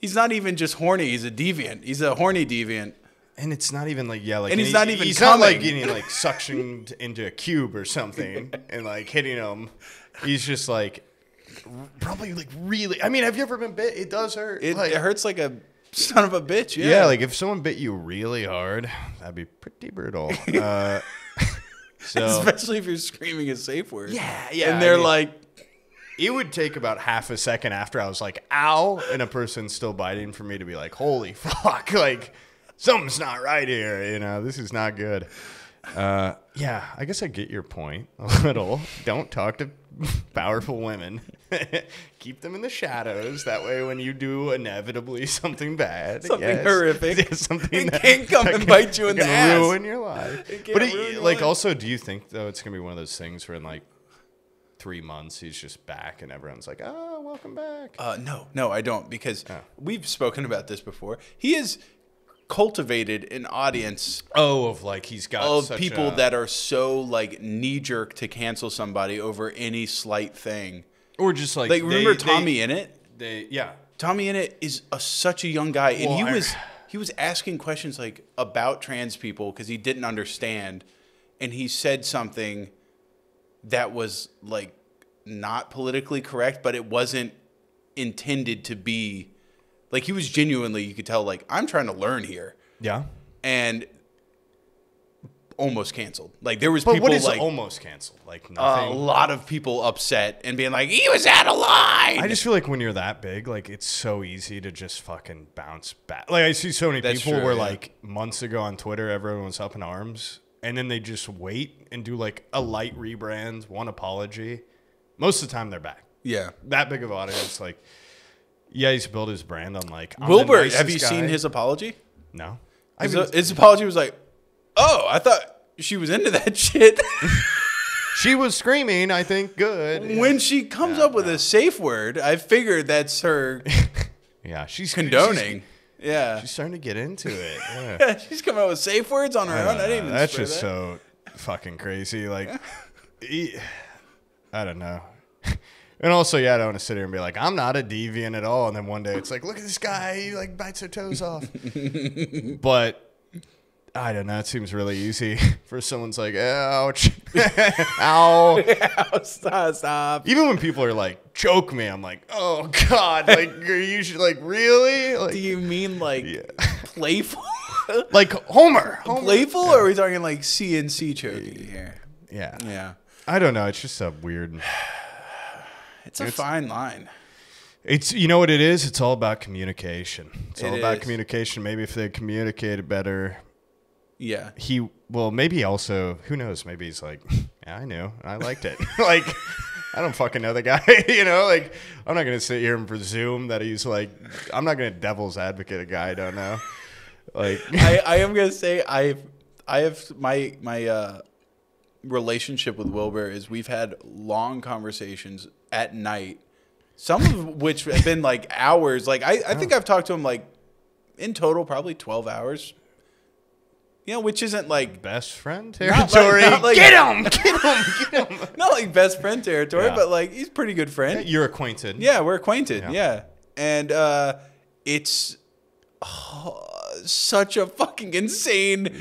he's not even just horny. He's a deviant. He's a horny deviant. And it's not even like yeah, like And he's not even he's not like getting like suctioned into a cube or something and like hitting him. He's just like probably like really. I mean, have you ever been bit? It does hurt. It, like, it hurts like a son of a bitch. Yeah. Yeah. like if someone bit you really hard, that'd be pretty brutal. Uh, so especially if you're screaming a safe word. Yeah, yeah, And they're mean- like, it would take about half a second after I was like, "ow," and a person's still biting for me to be like, "Holy fuck!" Like something's not right here. You know, this is not good. Uh, yeah, I guess I get your point a little. Don't talk to powerful women. Keep them in the shadows. That way, when you do inevitably something bad, Something yes, horrific, something that- can't come and can- bite you in the can ass. ruin your life. It But it- ruin like, life. also, do you think though it's gonna be one of those things where in like three months he's just back and everyone's like, "Oh, welcome back." uh, no, no, I don't because Oh. we've spoken about this before. He has cultivated an audience oh, of like he's got of people a- that are so like knee jerk to cancel somebody over any slight thing. or just like Like they- remember they- TommyInnit? They, yeah, TommyInnit is a, such a young guy, and Well, he I- was he was asking questions like about trans people because he didn't understand, and he said something that was like not politically correct, but it wasn't intended to be. Like he was genuinely, you could tell, like I'm trying to learn here, yeah. and almost canceled. Like there was But people what is like almost canceled? Like nothing. a lot of people upset and being like, he was out of line. I just feel like when you're that big, like it's so easy to just fucking bounce back. Like I see so many That's people true, where yeah. like months ago on Twitter, everyone was up in arms, and then they just wait and do like a light rebrand, one apology. Most of the time, they're back. yeah. That big of an audience, like yeah, he's built his brand on like I'm Wilbur, nicest have you seen guy. his apology? No, His, mean, his apology was like, "Oh, I thought she was into that shit." she was screaming. I think good. when she comes up with a safe word, I figured that's her yeah, she's condoning. yeah, She's, she's starting to get into it. Yeah. She's coming up with safe words on her own. I didn't even. That's swear just that. so fucking crazy. Like, I don't know. And also, yeah, I don't want to sit here and be like, I'm not a deviant at all. And then one day it's like, look at this guy, he like bites her toes off. but I don't know. It seems really easy for someone's like, ouch, ow. stop, stop. Even when people are like, choke me, I'm like, oh god, like are you should like really like Do you mean like Yeah. playful? like Homer? Homer. playful, or are we talking like CNC choking here? Yeah. Yeah, I don't know. It's just a weird. It's a fine line. It's you know what it is. It's all about communication. It's all It about is. communication. Maybe if they communicated better, Yeah, he well maybe also who knows maybe he's like yeah i knew i liked it like i don't fucking know the guy you know like i'm not gonna sit here and presume that he's like i'm not gonna devil's advocate a guy i don't know like I, I am gonna say I I have my my uh, relationship with Wilbur is we've had long conversations at night, some of which have been like hours. Like I, I think I've talked to him like in total probably twelve hours. You know, which isn't like best friend Not like- territory not like- get him get him get him not like best friend territory, Yeah. but like he's a pretty good friend. you're acquainted Yeah, we're acquainted. Yeah. Yeah, and uh, it's oh, such a fucking insane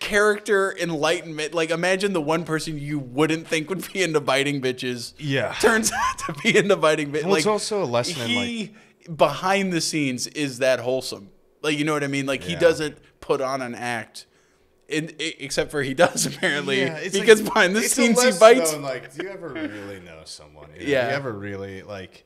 character enlightenment. Like, imagine the one person you wouldn't think would be into biting bitches. Yeah. turns out to be into biting bitches. Well, it's also a lesson in, he, behind the scenes is that wholesome. Like, you know what I mean? Like, he doesn't put on an act. In, except for he does apparently Yeah, it's because like- behind the scenes he bites. like, do you ever really know someone? You know? Yeah. Do you ever really like?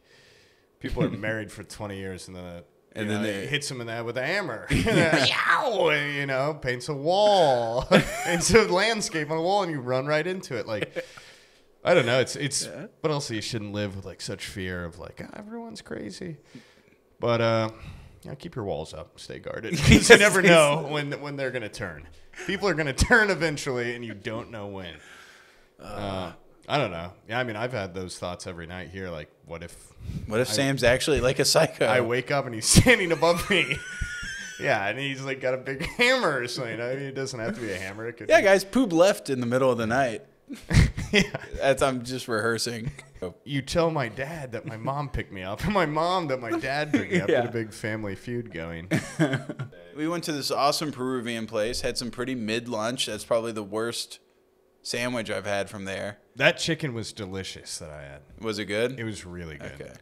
People are married for twenty years and then. Uh, And you then know, they- it hits them in the head with a hammer. And, you know, paints a wall, paints a landscape on a wall, and you run right into it. Like, I don't know. It's it's. But also, you shouldn't live with like such fear of like "Ah, everyone's crazy. But uh, you know, keep your walls up, stay guarded. 'Cause you never know when when they're gonna turn. People are gonna turn eventually, and you don't know when. Uh, I don't know. Yeah, I mean, I've had those thoughts every night here. Like, what if What if Sam's actually like a psycho? I wake up and he's standing above me? yeah, and he's like got a big hammer or something. I mean, it doesn't have to be a hammer. It could Yeah, be- guys, poop left in the middle of the night. yeah. That's I'm just rehearsing. You tell my dad that my mom picked me up, and my mom that my dad picked me up. Yeah. Get a big family feud going. We went to this awesome Peruvian place, had some pretty mid lunch. That's probably the worst sandwich I've had from there. That chicken was delicious that I had. Was it good? It was really good. Okay.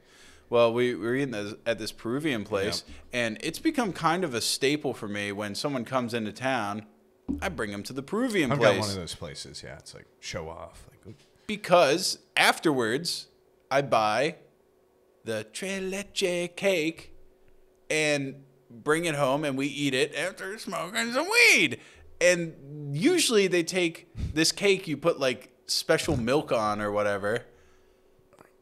Well, we, we were eating this, at this Peruvian place, and it's become kind of a staple for me when someone comes into town. I bring them to the Peruvian I've place got one of those places. Yeah, it's like show off. Like, because afterwards I buy the tres leche cake and bring it home and we eat it after smoking some weed. And usually they take this cake you put like special milk on or whatever.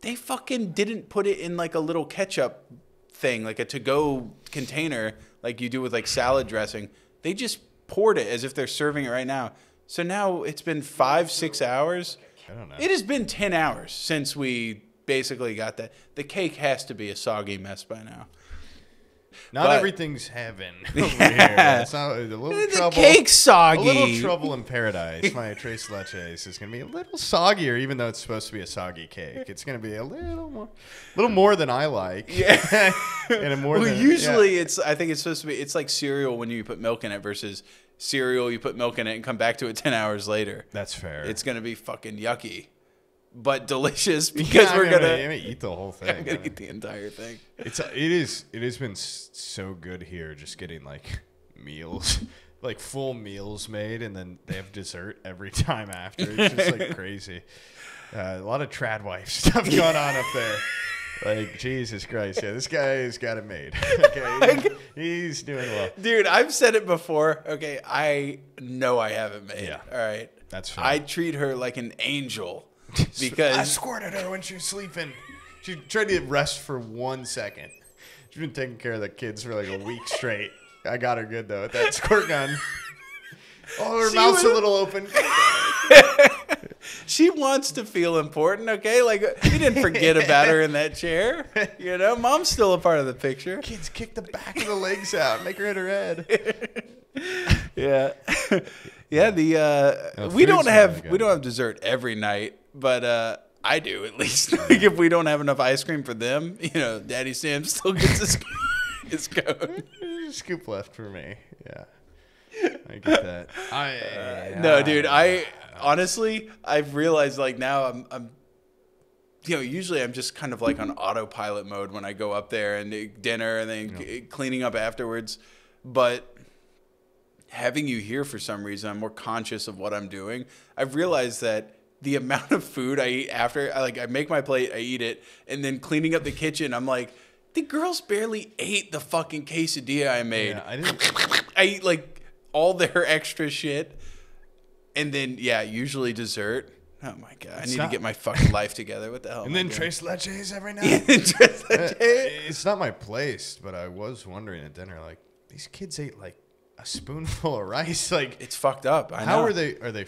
They fucking didn't put it in like a little ketchup thing, like a to go container, like you do with like salad dressing. They just poured it as if they're serving it right now. So now it's been five, six hours. I don't know. It has been 10 hours since we basically got that. The cake has to be a soggy mess by now. Not but- everything's heaven over here. It's not a little The trouble. cake's a little trouble in paradise. My tres leches is going to be a little soggier, even though it's supposed to be a soggy cake. It's going to be a little more, little more than I like. Yeah. and more well, than, usually yeah. it's, I think it's supposed to be, it's like cereal when you put milk in it versus cereal, you put milk in it and come back to it 10 hours later. that's fair. It's going to be fucking yucky, but delicious Yeah, because I'm we're gonna, going I'm to, gonna eat the whole thing. I'm going to eat the entire thing. It's it is it has been so good here, just getting like meals, like full meals made, and then they have dessert every time after. It's just like crazy. Uh, a lot of trad wife stuff going on up there. Like Jesus Christ, yeah, this guy has got it made. Okay, he's, he's doing well. Dude, I've said it before. Okay, I know I haven't made. Yeah. All right. That's fair. I treat her like an angel I squirted her when she was sleeping. She tried to rest for one second. She's been taking care of the kids for like a week straight. I got her good though with that squirt gun. Oh, her She mouth's a little open. she wants to feel important. Okay, like you didn't forget about her in that chair. You know, mom's still a part of the picture. Kids kick the back of the legs out, make her hit her head. Yeah, yeah. The uh, No, we don't have we don't have dessert every night, but uh, I do at least. like if we don't have enough ice cream for them, you know, Daddy Sam still gets his his cone. A scoop left for me. Yeah. I get that. I No, dude, I honestly I've realized like now I'm I'm you know, usually I'm just kind of like on autopilot mode when I go up there and dinner and then c- cleaning up afterwards. But having you here for some reason, I'm more conscious of what I'm doing. I've realized that the amount of food I eat after, I like, I make my plate, I eat it, and then cleaning up the kitchen, I'm like, the girls barely ate the fucking quesadilla I made. Yeah, I didn't. I eat like all their extra shit, and then yeah, usually dessert. Oh my god, I need not- to get my fucking life together. What the hell? And then Tres Leches every night. Uh, it's not my place, but I was wondering at dinner, like these kids ate like a spoonful of rice. Like, it's fucked up. I how know. are they? Are they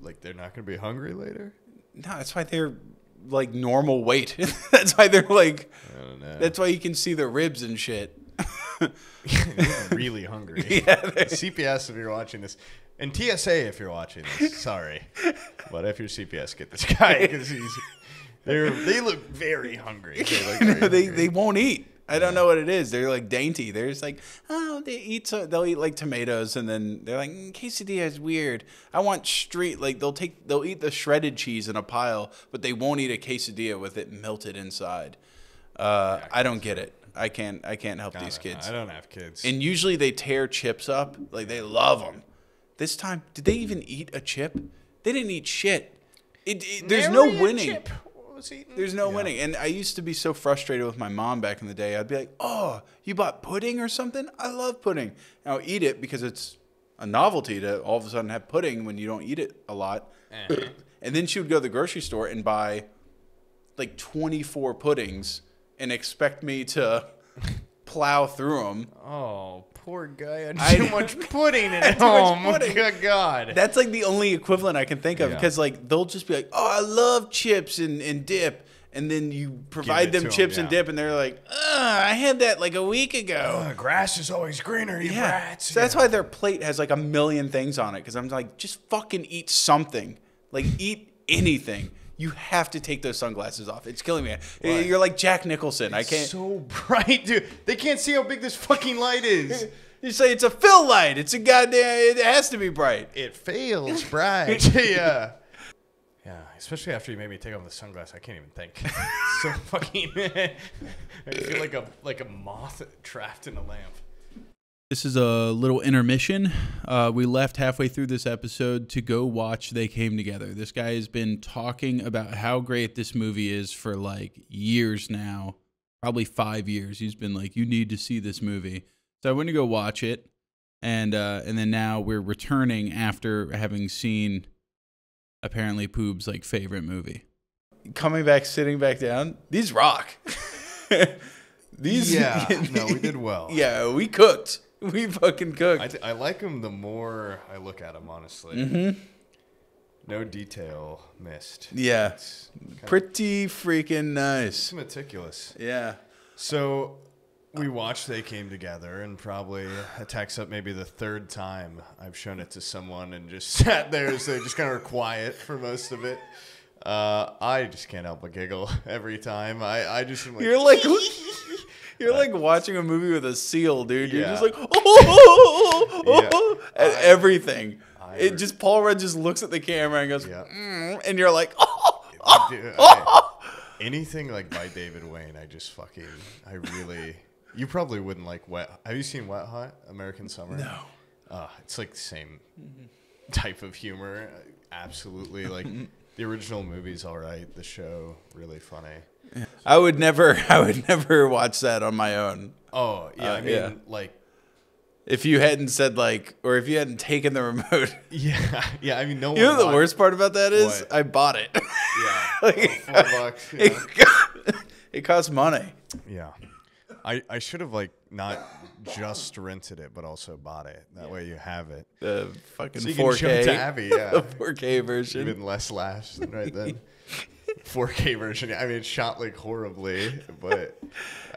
like they're not gonna be hungry later? No, that's why they're like normal weight. that's why they're like. I don't know. That's why you can see their ribs and shit. Really hungry. Yeah, they- CPS, if you're watching this, and TSA, if you're watching this, sorry, but if you're CPS, get this guy because he's. They're, they look very hungry. They, look very they hungry. they won't eat. I don't know what it is. They're like dainty. They're just like, oh, they eat so they'll eat like tomatoes, and then they're like, mm, quesadilla is weird. I want street like they'll take they'll eat the shredded cheese in a pile, but they won't eat a quesadilla with it melted inside. Uh, I don't get it. I can't I can't help I these don't know. kids. I don't have kids. And usually they tear chips up. Like they love them. This time, did they even eat a chip? They didn't eat shit. It, it- there's no winning. There's no winning. And I used to be so frustrated with my mom back in the day. I'd be like, "Oh, you bought pudding or something? I love pudding." And I'll eat it because it's a novelty to all of a sudden have pudding when you don't eat it a lot. Uh-huh. and then she would go to the grocery store and buy like 24 puddings and expect me to plow through them. Oh, poor guy had I- too much pudding at Too much home. pudding. God. That's like the only equivalent I can think of Yeah. because like they'll just be like, "Oh, I love chips and, and dip," and then you provide them chips and yeah. dip, and they're like, "Ugh, I had that like a week ago." Uh, grass is always greener, you yeah, brats. so that's Yeah. why their plate has like a million things on it because I'm like, just fucking eat something, like eat anything. You have to take those sunglasses off. It's killing me. You're like Jack Nicholson. I can't. so bright, dude. They can't see how big this fucking light is. you say it's a fill light. It's a goddamn. It has to be bright. it fails bright. yeah. Yeah, especially after you made me take off the sunglasses, I can't even think. so fucking. I feel like a like a moth trapped in a lamp. This is a little intermission. Uh, we left halfway through this episode to go watch They Came Together. This guy has been talking about how great this movie is for like years now, probably five years. He's been like, "You need to see this movie." So I went to go watch it, and uh, and then now we're returning after having seen apparently Poob's like favorite movie. Coming back, sitting back down. These rock. These. Yeah, no, we did well. Yeah, we cooked. We fucking cooked. I, like them the more I look at them, honestly. Mm-hmm. No detail missed. yeah, pretty freaking it's nice. meticulous. Yeah. So we watched They Came Together, and probably it takes up maybe the third time I've shown it to someone and just sat there, so they just kind of were quiet for most of it. Uh, I just can't help but giggle every time. I, I just am like, You're like you're like watching a movie with a seal, dude. You're just like oh, Yeah. at I- everything. I it re- just Paul Rudd just looks at the camera and goes, Yeah. mm, and you're like, oh, Dude, I- anything like by David Wain, I just fucking, I really. You probably wouldn't like Wet. Have you seen Wet Hot American Summer? No. Uh, it's like the same type of humor. Absolutely, like the original movie's all right. The show really funny. I would never, I would never watch that on my own. Oh yeah, Uh, I mean yeah. like If you hadn't said like, or if you hadn't taken the remote. yeah, yeah. I mean no. You know the worst part about that is What? I bought it. Yeah, Like- oh, four bucks. Yeah. it, it costs money. yeah. I I should have like not just rented it, but also bought it. That way you have it. The fucking So you can show it 4K, to Abby, yeah. the 4K version. even less laughs right then. 4K version. I mean, it shot like horribly, but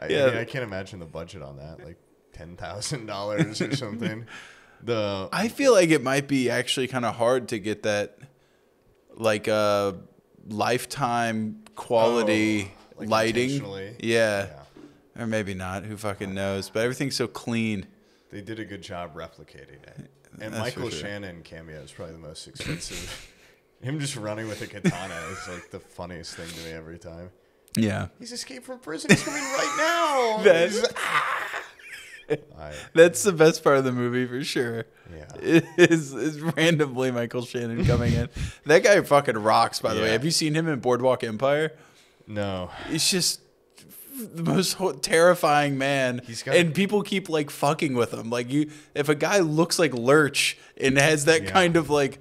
I, Yeah. I, mean, I can't imagine the budget on that, like ten thousand dollars or something. The I feel like it might be actually kind of hard to get that, like uh, lifetime quality Oh, like lighting. Yeah. yeah, or maybe not. Who fucking knows? But everything's so clean. they did a good job replicating it. And That's Michael sure. Shannon cameo is probably the most expensive. Him just running with a katana is like the funniest thing to me every time. Yeah. He's escaped from prison. He's coming right now. That- He's- I, ah. That's the best part of the movie for sure. Yeah. Is is randomly Michael Shannon coming in. That guy fucking rocks, by the way. Have you seen him in Boardwalk Empire? no. He's just the most terrifying man. He's got- and people keep like fucking with him. Like you if a guy looks like Lurch and has that Yeah. kind of like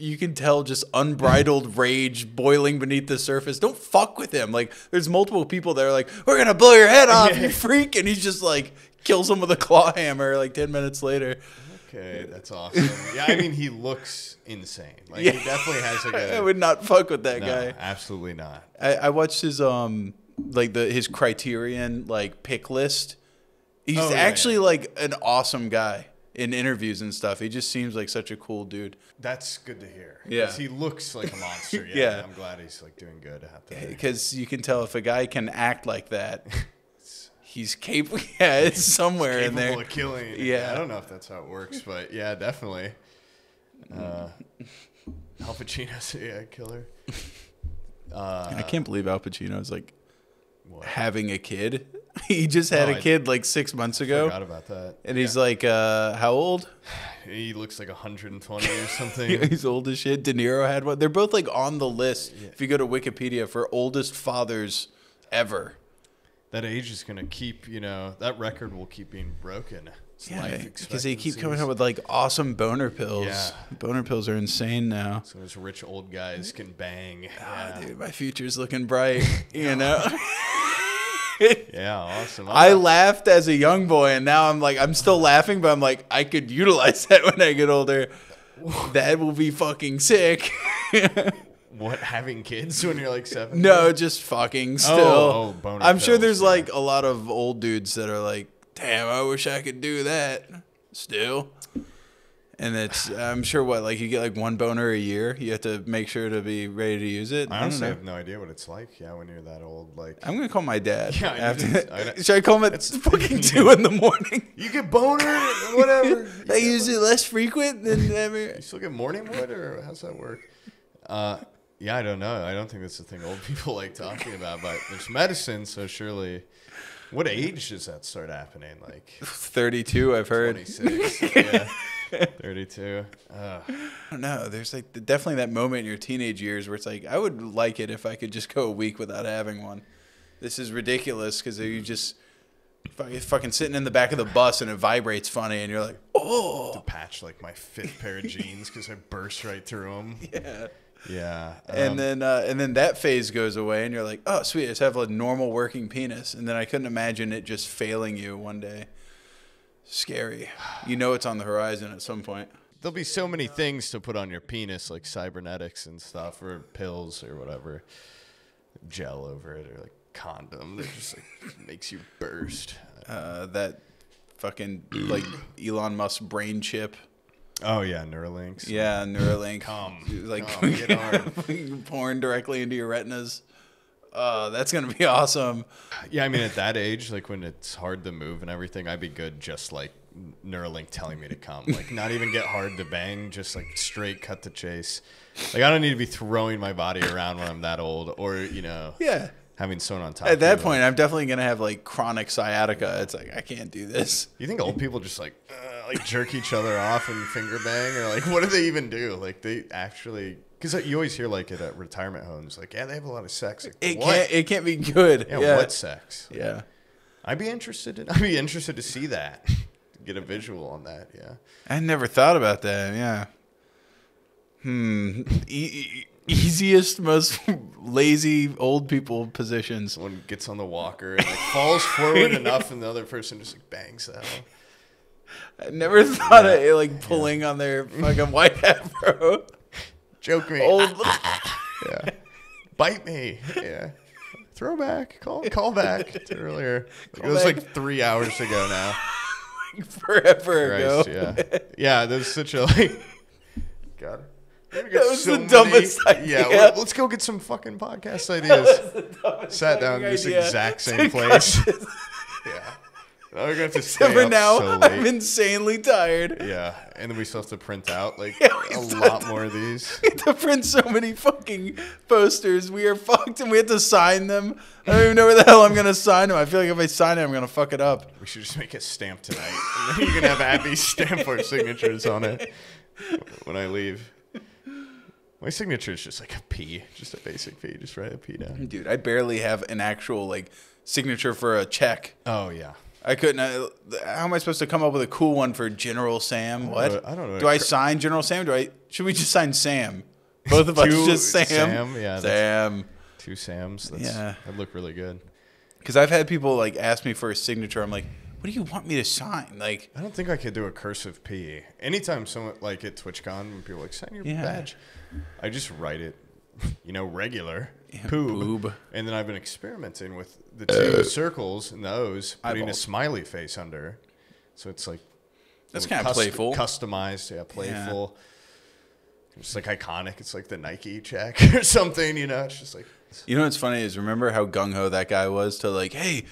you can tell just unbridled rage boiling beneath the surface. Don't fuck with him. Like there's multiple people that are like, "We're gonna blow your head off, you freak!" And he's just like kills him with a claw hammer. Like ten minutes later, Okay, that's awesome. Yeah, I mean, he looks insane. Like Yeah. he definitely has like I a. would not fuck with that no, guy. absolutely not. I, I watched his um like the his Criterion like pick list. He's Oh, yeah, actually yeah. like an awesome guy in interviews and stuff. He just seems like such a cool dude. That's good to hear. Yeah. he looks like a monster. Yeah, Yeah. I'm glad he's like doing good out there. Because you can tell if a guy can act like that, he's capable. Yeah, it's somewhere in Capable there. of killing. Yeah. I don't know if that's how it works, but yeah, definitely. Uh, Al Pacino's a killer. Uh, I can't believe Al Pacino's like what? having a kid. he just had Oh, a I kid like six months ago, Forgot about that. and he's like, uh, how old? He looks like 120 or something. He's old as shit. De Niro had one. They're both like on the list. If you go to Wikipedia for oldest fathers ever. that age is gonna keep, you know, that record will keep being broken. It's life because they keep coming up with like awesome boner pills. Yeah. Boner pills are insane now. So those rich old guys can bang. Ah, Yeah, dude, my future's looking bright. You know. Yeah awesome. I laughed as a young boy, and now I'm like, I'm still laughing, but I'm like, I could utilize that when I get older. That will be fucking sick. what having kids when you're like seven? no, just fucking oh, still. oh, boner I'm sure there's yeah. like a lot of old dudes that are like, damn, I wish I could do that still. And it's, I'm sure what, like you get like one boner a year. You have to make sure to be ready to use it. I don't honestly know. have no idea what it's like. Yeah, when you're that old, like I'm gonna call my dad. Yeah, after I. Should I call him at fucking two in the morning? you get boner, whatever. I use it less frequent than ever. You still get morning wood, or how's that work? Uh, yeah, I don't know. I don't think that's the thing old people like talking about. But there's medicine, so surely. What age does that start happening? Like 32, I've heard. 26, yeah, 32. Uh, I don't know. There's like definitely that moment in your teenage years where it's like, I would like it if I could just go a week without having one. This is ridiculous because you just fu- fucking sitting in the back of the bus and it vibrates funny and you're like, oh, To patch like my fifth pair of jeans because I burst right through them. yeah. Yeah, And um, then uh, and then that phase goes away and you're like, oh sweet, I just have a normal working penis. And then I couldn't imagine it just failing you one day. Scary. You know it's on the horizon at some point. there'll be so many things to put on your penis, like cybernetics and stuff, or pills or whatever, gel over it, or like condom that just like makes you burst. Uh, that fucking like Elon Musk brain chip. Oh yeah, Neuralinks. Yeah, Neuralink. Come, like come, get hard. porn directly into your retinas. Uh, that's gonna be awesome. Yeah, I mean at that age, like when it's hard to move and everything, I'd be good just like Neuralink telling me to come. Like not even get hard to bang, just like straight cut to chase. Like I don't need to be throwing my body around when I'm that old, or you know, Yeah. Having someone on top. At that point, like- I'm definitely gonna have like chronic sciatica. It's like I can't do this. you think old people just like uh, like jerk each other off and finger bang, or like what do they even do? Like they actually, because you always hear like at uh, retirement homes, like yeah, they have a lot of sex. Like, It what? can't. It can't be good. yeah, Yeah. what sex? Yeah. I'd be interested. In, I'd be interested to see that, get a visual on that. Yeah. I never thought about that. Yeah. Hmm. Easiest, most lazy old people positions. Someone gets on the walker and like falls forward enough, and the other person just like bangs that. I never thought of it, like pulling on their fucking white afro. Joke me. Old. Yeah. Bite me. Yeah. Throwback. Call call back to earlier. it was back. like three hours ago now. forever ago. Christ, yeah. Yeah, there's such a like God. That was the dumbest idea. Yeah, let- let's go get some fucking podcast ideas. Sat down in this exact same place. yeah. Now we're gonna have to stay for now, so I'm insanely tired. Yeah, and then we still have to print out like Yeah, a lot more of these. We have to print so many fucking posters. We are fucked, and we have to sign them. I don't even know where the hell I'm gonna sign them. I feel like if I sign it, I'm gonna fuck it up. We should just make a stamp tonight. And then you can have Abby stamp our signatures on it when I leave. My signature is just like a P, just a basic P. Just write a P down. Dude, I barely have an actual like signature for a check. Oh yeah. I couldn't. I, how am I supposed to come up with a cool one for General Sam? What? know- I don't know. Do I sign General Sam? Do I? Should we just sign Sam? Both of us just Sam. Sam, yeah, Sam. Two Sams. That's, Yeah. That'd look really good. Because I've had people like ask me for a signature. I'm like, what do you want me to sign? Like, I don't think I could do a cursive P. Anytime someone like at TwitchCon, when people are like sign your Yeah. badge, I just write it, you know, regular poob. poob. And then I've been experimenting with the two uh, circles and the O's, putting a smiley face under, so it's like That's kinda cust- playful. customized, yeah, playful. It's like iconic. It's like the Nike check or something, you know. It's just like you know what's funny is remember how gung ho that guy was to like, hey,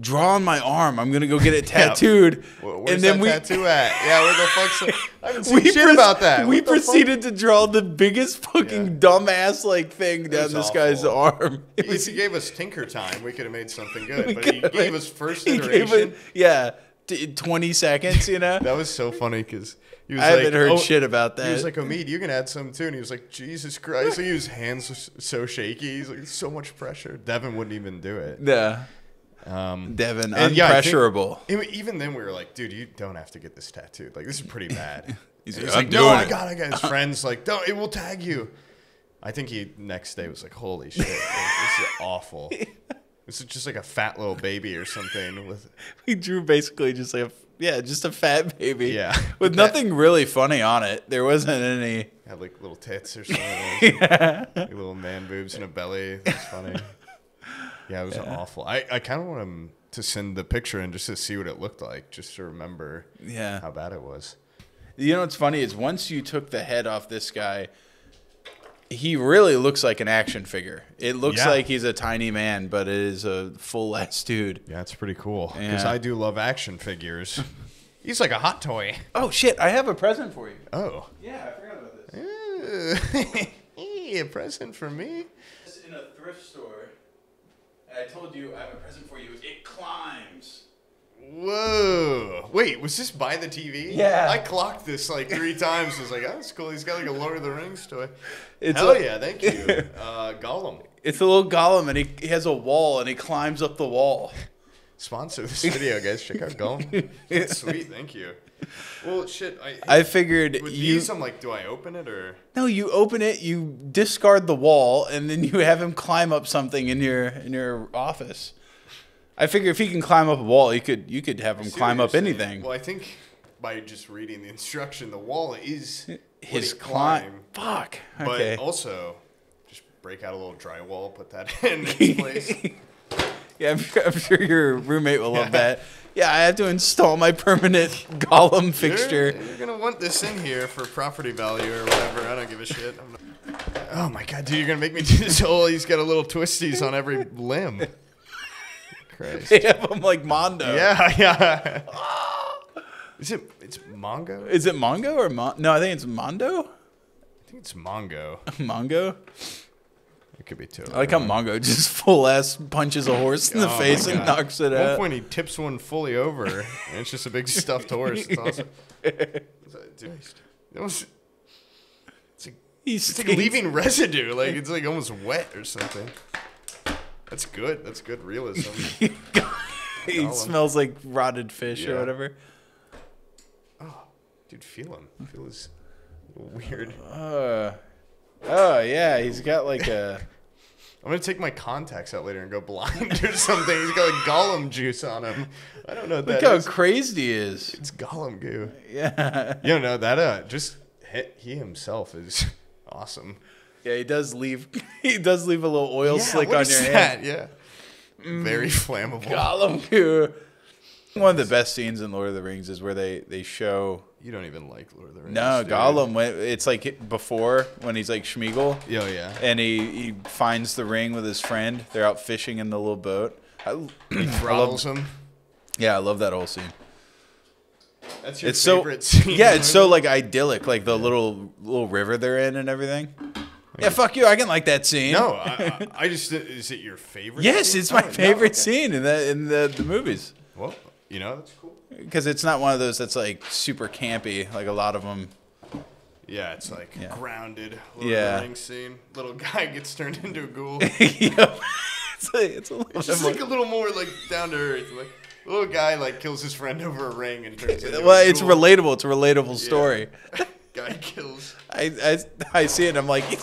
draw on my arm. I'm gonna go get it tattooed. "Wh- where's and then that we tattoo at? Yeah, where the fuck's? I haven't seen we shit proce- about that. We What fuck? proceeded to draw the biggest fucking Yeah. dumbass like thing down this guy's arm. It If was he gave us Tinker Time, we could have made something good. We But he gave us first iteration. it- yeah, t- 20 seconds, you know? That was so funny because he was I like, haven't heard oh, shit about that. He was like, Omid, you can add some too. And he was like, Jesus Christ. Like, his hands so shaky. He's like, so much pressure. Devin wouldn't even do it. yeah. Um, Devin, and yeah, think- unpressurable. even- then, we were like, dude, you don't have to get this tattooed. Like, this is pretty bad. He's he's "I'm like, no, I got it. I got his friends like, no, it will tag you. I think he next day was like, holy shit, like, this is awful. This is just like a fat little baby or something with he drew basically just like a, yeah, just a fat baby. Yeah. With That- nothing really funny on it. There wasn't any. had like little tits or something. Like little man boobs and a belly. That's funny. Yeah, it was awful. I, I kind of want him to send the picture in just to see what it looked like, just to remember Yeah. how bad it was. You know what's funny is once you took the head off this guy, he really looks like an action figure. It looks Yeah. like he's a tiny man, but it is a full ass dude. Yeah, it's pretty cool because Yeah. I do love action figures. He's like a hot toy. Oh shit! I have a present for you. Oh. Yeah, I forgot about this. a present for me? It's in a thrift store. And I told you I have a present for you. It climbs. Whoa! Wait, was this by the TV? Yeah. I clocked this like three times. I was like, "Oh, that's cool." He's got like a Lord of the Rings toy. It's Hell a- yeah! Thank you, uh, Gollum. It's a little golem, and he, he has a wall, and he climbs up the wall. Sponsor this video, guys. Check out Gollum. That's sweet. Thank you. Well, shit. I, I figured with you. these, I'm like, do I open it or? No, you open it, you discard the wall, and then you have him climb up something in your in your office. I figure if he can climb up a wall, you could you could have him climb up anything. Well, I think by just reading the instruction, the wall is His it climb. Fuck. But Okay. also, just break out a little drywall, put that in its place. yeah, I'm, sure- I'm sure your roommate will love Yeah. that. Yeah, I have to install my permanent golem fixture. You're, you're gonna want this in here for property value or whatever. I don't give a shit. I'm not- oh my god, dude, you're gonna make me do this whole. He's got a little twisties on every limb. Christ. They have them like Mondo. Yeah, yeah. Is it? It's Mongo. Is it Mongo or Mon? No, I think it's Mondo. I think it's Mongo. Mongo. It could be two. I like how Mongo just full ass punches a horse in the Oh my face and God. knocks it At one out. point, he tips one fully over, and it's just a big stuffed horse. It's awesome. It's like, dude, it was- it's like, He's it's like leaving residue. Like it's like almost wet or something. That's good. That's good realism. he smells like rotted fish or Yeah. whatever. Dude, feel him. Feel his weird. Uh, oh yeah, he's got like a. I'm gonna take my contacts out later and go blind or something. He's got like Gollum juice on him. I don't know what Look that how is. crazed he is. It's Gollum goo. Yeah, You don't know that? Uh, just he, he himself is awesome. yeah. He does leave. He does leave a little oil slick what on your that? hand. Yeah. Very flammable. Gollum goo. One of the best scenes in Lord of the Rings is where they they show. You don't even like Lord of the Rings. No, dude. Gollum. It's like before when he's like Sméagol. Oh yeah. and he, he finds the ring with his friend. They're out fishing in the little boat. I, Throttles him. Yeah, I love that whole scene. That's your It's so favorite scene. yeah, it's so like idyllic, like the little little river they're in and everything. Yeah, fuck you. I can like that scene. No, I, I, just is it your favorite? Yes, scene? it's my Oh, no, favorite okay. scene in the in the, the movies Well, you know that's cool. Because it's not one of those that's like super campy like a lot of them. Yeah, it's like Yeah. grounded. Little Yeah. ring scene. Little guy gets turned into a ghoul. yep. it's, a, it's a little It's just more- like a little more like down to earth. Like little guy like kills his friend over a ring and turns into well, it's ghoul. relatable. It's a relatable story. guy kills. I, I I see it. and I'm like, You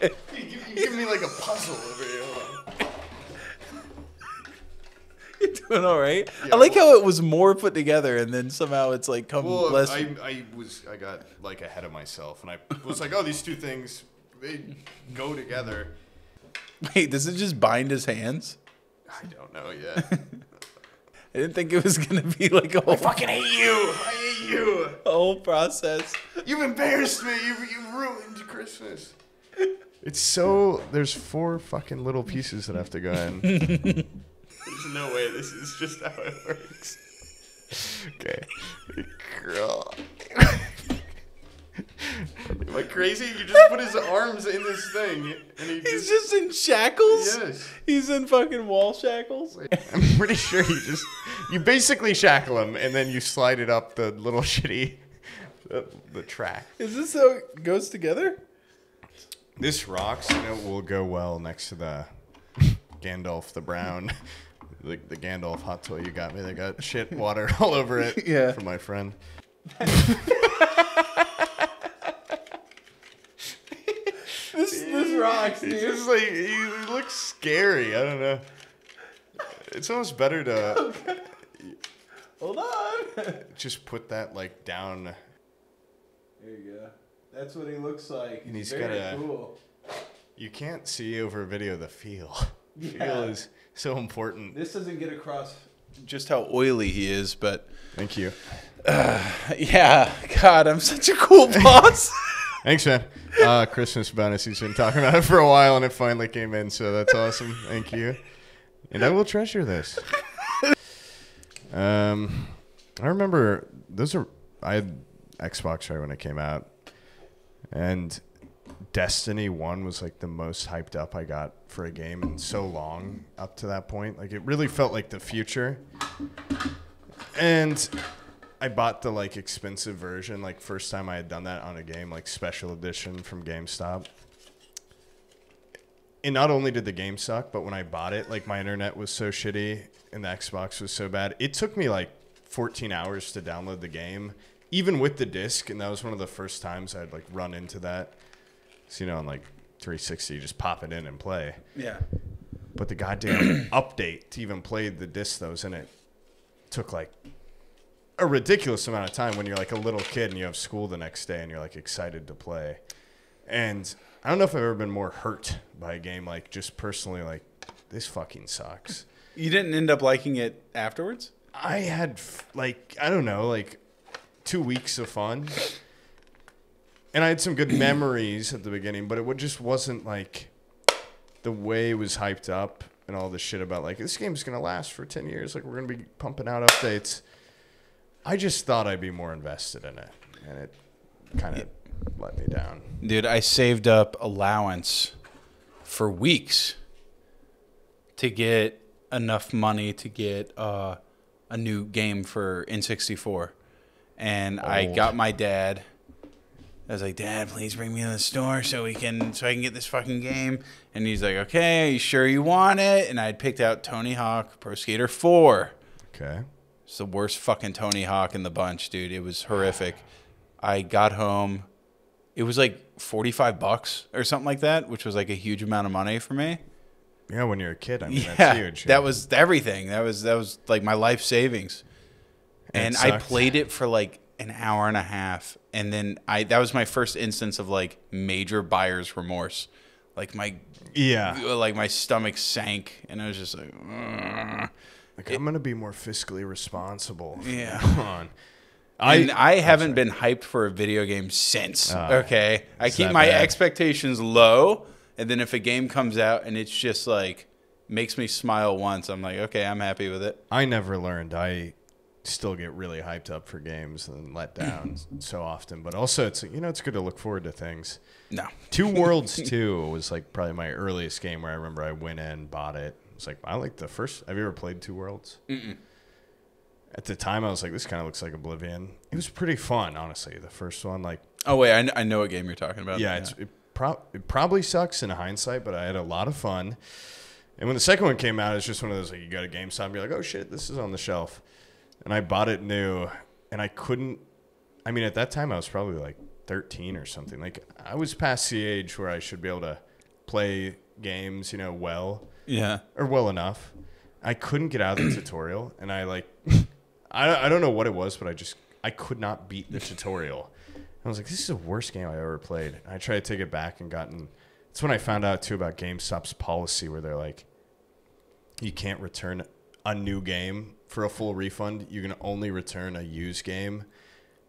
give, you give me like a puzzle over here. Hold on. you're doing all right. I Yeah. like how it was more put together, and then somehow it's like come Well, less. I, I was I got like ahead of myself and I was like, oh, these two things they go together. Wait, does it just bind his hands? I don't know yet. I didn't think it was gonna be like a whole, I fucking hate you. I hate you. whole process. You've embarrassed me. You you ruined Christmas. It's so there's four fucking little pieces that have to go in. There's no way this is just how it works. Okay. Girl. Am I crazy? You just put his arms in this thing and he He's just, just in shackles. Yes. He's in fucking wall shackles. I'm pretty sure you just you basically shackle him and then you slide it up the little shitty the, the track. Is this how it goes together? This rocks and it will go well next to the Gandalf the Brown. The, the Gandalf hot toy you got me. They got shit water all over it. Yeah. For my friend. This this rocks, He's dude. just like he, looks scary. I don't know. It's almost better to oh, Hold on. just put that like down. There you go. That's what he looks like. And he's got a- cool. You can't see over a video the feel. Yeah. Feel is so important. This doesn't get across just how oily he is, but Thank you. yeah, God, I'm such a cool boss. Thanks, man. Uh, Christmas bonus. He's been talking about it for a while, and it finally came in. So that's awesome. Thank you. And I will treasure this. Um, I remember those are I had Xbox right when it came out, and Destiny One was like the most hyped up I got for a game in so long up to that point. Like it really felt like the future. And I bought the like expensive version, like first time I had done that on a game, like special edition from GameStop. And not only did the game suck, but when I bought it, like my internet was so shitty and the Xbox was so bad, it took me like 14 hours to download the game, even with the disc. And that was one of the first times I'd like run into that. So, you know, on like 360, you just pop it in and play. yeah. But the goddamn update to even play the disc that was in it took like a ridiculous amount of time when you're like a little kid and you have school the next day and you're like excited to play. And I don't know if I've ever been more hurt by a game like just personally like this fucking sucks. You didn't end up liking it afterwards? I had f- like I don't know like two weeks of fun, and I had some good memories at the beginning, but it just wasn't like the way it was hyped up and all this shit about like this game's gonna last for ten years, like we're gonna be pumping out updates. I just thought I'd be more invested in it, and it kind of let me down. Dude, I saved up allowance for weeks to get enough money to get uh, a new game for N64. And I Oh. got my dad. I was like, "Dad, please bring me to the store so we can so I can get this fucking game." And he's like, "Okay, are you sure you want it?" And I had picked out Tony Hawk Pro Skater 4. Okay. It's the worst fucking Tony Hawk in the bunch, dude. It was horrific. I got home. It was like 45 bucks or something like that, which was like a huge amount of money for me. Yeah, when you're a kid, I mean yeah. that's huge. That was everything. That was that was like my life savings. And And I played it for like an hour and a half and then I that was my first instance of like major buyer's remorse. Like my yeah. like my stomach sank and I was just like "Ugh." Like I'm gonna be more fiscally responsible. Yeah. now on. and I haven't been hyped for a video game since. Ah, okay, I keep my bad. expectations low, and then if a game comes out and it's just like makes me smile once, I'm like, okay, I'm happy with it. I never learned. I still get really hyped up for games and let down so often. But also, it's you know, it's good to look forward to things. No. Two Worlds Two was like probably my earliest game where I remember I went in, bought it. It's like I like the first. Have you ever played Two Worlds? Mm-mm. At the time, I was like, this kind of looks like Oblivion. It was pretty fun, honestly. The first one, like, Oh wait, I, kn- I know what game you're talking about. yeah, it's it, pro- it probably sucks in hindsight, but I had a lot of fun. And when the second one came out, it's just one of those like you go to GameStop, and you're like, oh shit, this is on the shelf, and I bought it new, and I couldn't. I mean, at that time, I was probably like 13 or something. Like I was past the age where I should be able to play games, you know, well yeah. or well enough. I couldn't get out of the tutorial, and I like, I I don't know what it was, but I just I could not beat the tutorial. I was like, this is the worst game I ever played. And I tried to take it back and gotten. It's when I found out too about GameStop's policy where they're like, you can't return a new game for a full refund. You can only return a used game.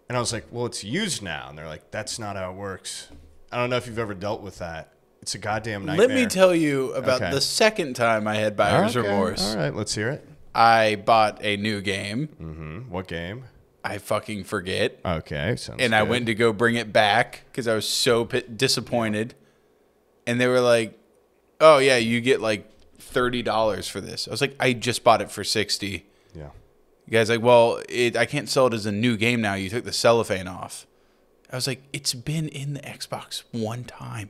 And I was like, well, it's used now. And they're like, that's not how it works. I don't know if you've ever dealt with that. It's a goddamn nightmare. Let me tell you about Okay. the second time I had buyer's Okay, remorse. All right, let's hear it. I bought a new game. Hmm, What game? I fucking forget. Okay, sounds and I good. went to go bring it back because I was so p- disappointed. And they were like, "Oh yeah, you get like thirty dollars for this." I was like, "I just bought it for 60 Yeah. You guys like, "Well, it, I can't sell it as a new game now. You took the cellophane off." I was like, "It's been in the Xbox one time."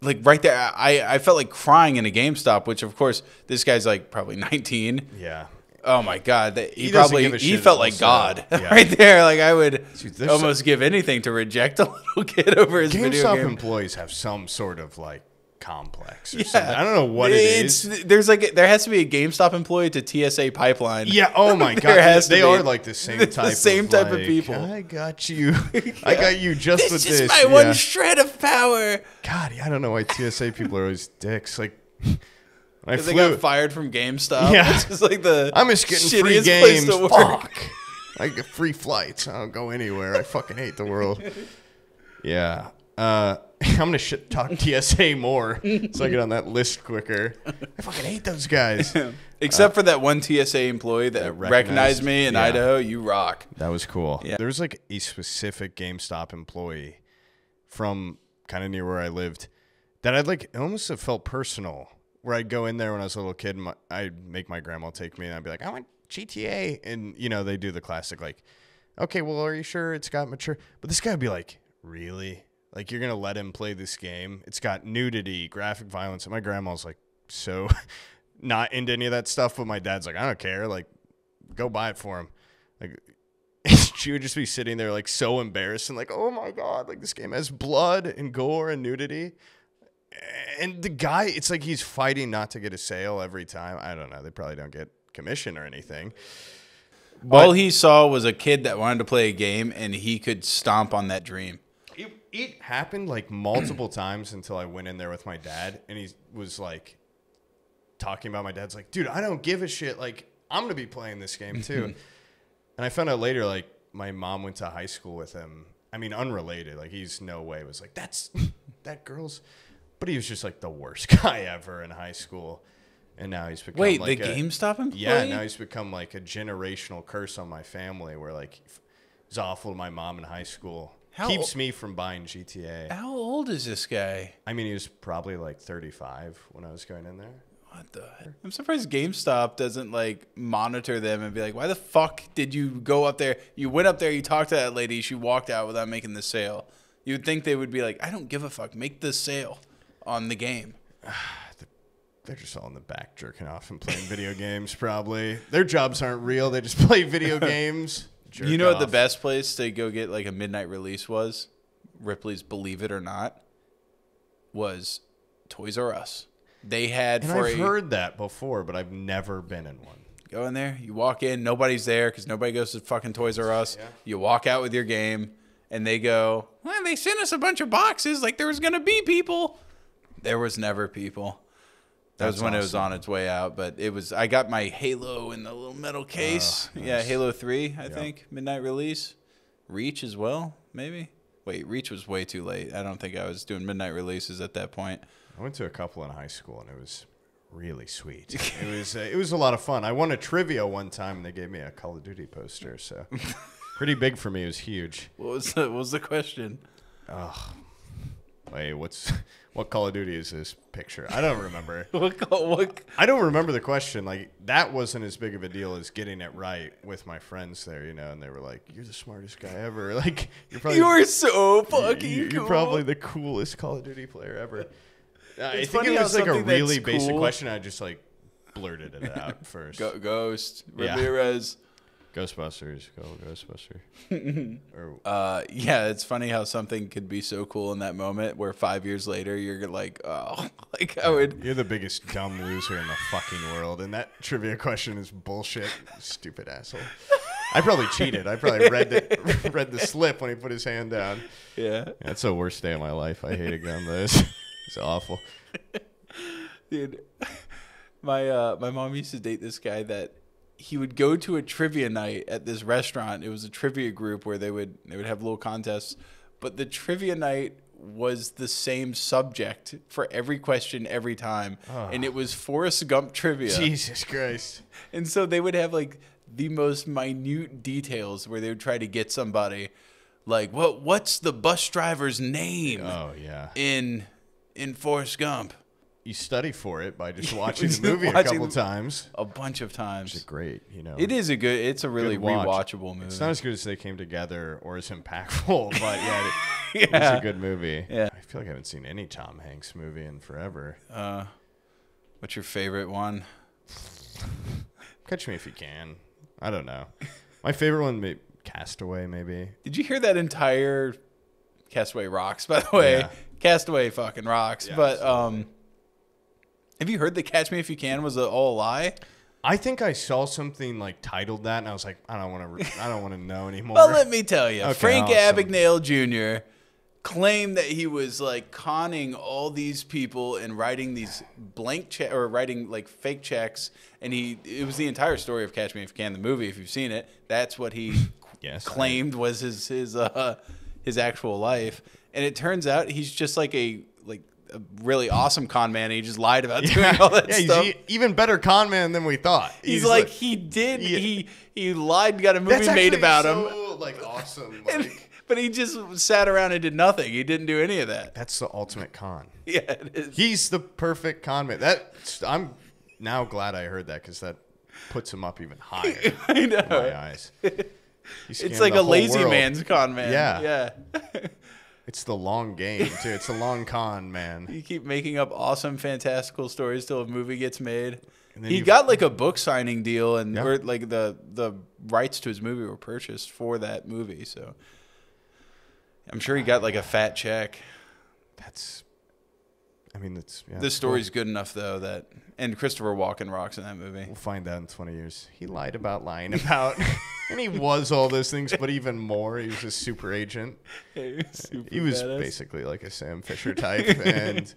Like right there, I, I felt like crying in a GameStop, which of course this guy's like probably 19. Yeah. Oh my god, that, he, He probably he felt like. God Yeah. right there. Like I would Dude, almost give anything to reject a little kid over his video GameStop game. employees have some sort of like complex or Yeah. something. I don't know what it it's. There's like there has to be a GameStop employee to TSA pipeline. Yeah. Oh my god. has they be. are like the same The type. same of, type of people. I got you. I got you just This with is this. my one shred of power. God, I don't know why TSA people are always dicks. Like, I Because they got fired from GameStop. Yeah. It's just like the I'm just getting free shittiest place games. Fuck. I get free flights. I don't go anywhere. I fucking hate the world. Yeah. Uh, I'm gonna shit talk TSA more so I get on that list quicker. I fucking hate those guys. Except for that one TSA employee that, That recognized, recognized- me in yeah. Idaho. You rock. That was cool. Yeah. There was like a specific GameStop employee from kind of near where I lived that I'd like it almost have felt personal. Where I'd go in there when I was a little kid, and my, I'd make my grandma take me, and I'd be like, "I want GTA," and you know they do the classic like, "Okay, well, are you sure it's got mature?" But this guy would be like, "Really? Like you're gonna let him play this game? It's got nudity, graphic violence." And my grandma's like, so not into any of that stuff, but my dad's like, "I don't care. Like, go buy it for him." Like she would just be sitting there like so embarrassed and like, oh my god, like this game has blood and gore and nudity. And the guy, it's like he's fighting not to get a sale every time. I don't know. They probably don't get commission or anything. All he saw was a kid that wanted to play a game, and he could stomp on that dream. It, happened like multiple times until I went in there with my dad and he was like talking about my dad's like, dude, I don't give a shit. Like, I'm going to be playing this game too. and I found out later, like, my mom went to high school with him. I mean, unrelated. Like, he's no way was like, that's that girl's. But he was just like the worst guy ever in high school. And now he's become Wait, like the a- GameStop employee? yeah, now he's become like a generational curse on my family where like he's awful to my mom in high school. How Keeps ol- me from buying GTA. How old is this guy? I mean, he was probably like 35 when I was going in there. What the? heck? I'm surprised GameStop doesn't like monitor them and be like, "Why the fuck did you go up there? You went up there, you talked to that lady, she walked out without making the sale." You'd think they would be like, "I don't give a fuck, make the sale on the game." They're just all in the back jerking off and playing video games, probably. Their jobs aren't real. They just play video games. Jerk you know what the off. best place to go get like a midnight release was? Ripley's Believe It or Not was Toys R Us. They had And for I've a heard that before, but I've never been in one. go in there, you walk in, nobody's there because nobody goes to fucking Toys R Us. You walk out with your game, and they go, "Well, they sent us a bunch of boxes like there was gonna be people." There was never people. That was when it was on its way out, but it was. I got my Halo in the little metal case. Yeah, Halo Three, I think midnight release. Reach as well, maybe. Wait, Reach was way too late. I don't think I was doing midnight releases at that point. I went to a couple in high school, and it was really sweet. It was uh, it was a lot of fun. I won a trivia one time, and they gave me a Call of Duty poster. So pretty big for me. It was huge. What was the, what was the question? Wait, what's what Call of Duty is this picture? I don't remember. What, what I don't remember the question. Like that wasn't as big of a deal as getting it right with my friends there, you know. And they were like, "You're the smartest guy ever. Like you're probably you were so fucking you- you're cool. probably the coolest Call of Duty player ever." Uh, I think it was like a really basic cool- question. I just like blurted it out first. Go, Ghost Yeah. Ramirez. Ghostbusters, go Ghostbuster. or Uh, yeah, it's funny how something could be so cool in that moment, where five years later you're like, oh, like I would. you're the biggest dumb loser in the fucking world, and that trivia question is bullshit. Stupid asshole. I probably cheated. I probably read the read the slip when he put his hand down. Yeah, That's the worst day of my life. I hate a gun this. It's awful. dude. My uh, my mom used to date this guy that he would go to a trivia night at this restaurant. It was a trivia group where they would they would have little contests, but the trivia night was the same subject for every question every time, ah. and it was Forrest Gump trivia. Jesus Christ. And so they would have like the most minute details where they would try to get somebody like what what's the bus driver's name Oh yeah. in in Forrest Gump? You study for it by just watching the movie a couple times. A bunch of times. It's great, you know. It is a good it's a really watch. rewatchable movie. It's not as good as they came together or as impactful, but yeah, it, it's a good movie. Yeah. I feel like I haven't seen any Tom Hanks movie in forever. uh what's your favorite one? Catch Me If You Can. I don't know. My favorite one, may, Castaway, maybe. Did you hear that entire Castaway rocks, by the way? Yeah. Castaway fucking rocks. Yeah, but um have you heard that Catch Me If You Can was a, all a lie? I think I saw something like titled that, and I was like, I don't want to. Re- I don't want to know anymore. Well, let me tell you, Okay, Frank awesome. Abagnale Jr. claimed that he was like conning all these people and writing these blank check or writing like fake checks, and he it was the entire story of Catch Me If You Can, the movie. If you've seen it, that's what he Yes, claimed was his his uh his actual life, and it turns out he's just like a a really awesome con man. And he just lied about doing all that yeah, stuff. e- even better con man than we thought. He's, like, he did Yeah. he he lied, got a movie made about him. Like awesome. And- but he just sat around and did nothing. He didn't do any of that. that's the ultimate con. Yeah, it is. He's the perfect con man. That I'm now glad I heard that because that puts him up even higher I in my eyes. It's like a lazy world. man's con man. Yeah. Yeah. It's the long game too. It's a long con, man. You keep making up awesome, fantastical stories till a movie gets made. And then He got like a book signing deal, and Yeah. like the the rights to his movie were purchased for that movie. So I'm sure he got like a fat check. That's. I mean, that's. Yeah, The it's story's good enough though that, and Christopher Walken rocks in that movie. We'll find out in 20 years. He lied about lying about, and he was all those things, but even more. He was a super agent. he was basically like a Sam Fisher type, and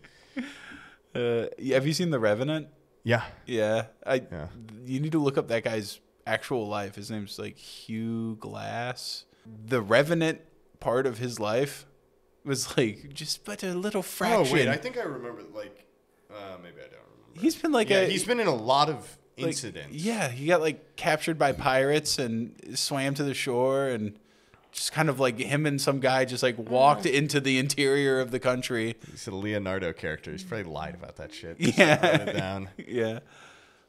Uh, have you seen The Revenant? yeah, Yeah, I. Yeah. You need to look up that guy's actual life. His name's like Hugh Glass. The Revenant part of his life was like just but a little fraction. Oh wait, I think I remember. Like, uh, maybe I don't remember. He's been like yeah, a he's been in a lot of like- incidents. Yeah, he got like captured by pirates and swam to the shore and just kind of like him and some guy just like walked into the interior of the country. He's a Leonardo character. He's probably lied about that shit. Yeah. Down. yeah.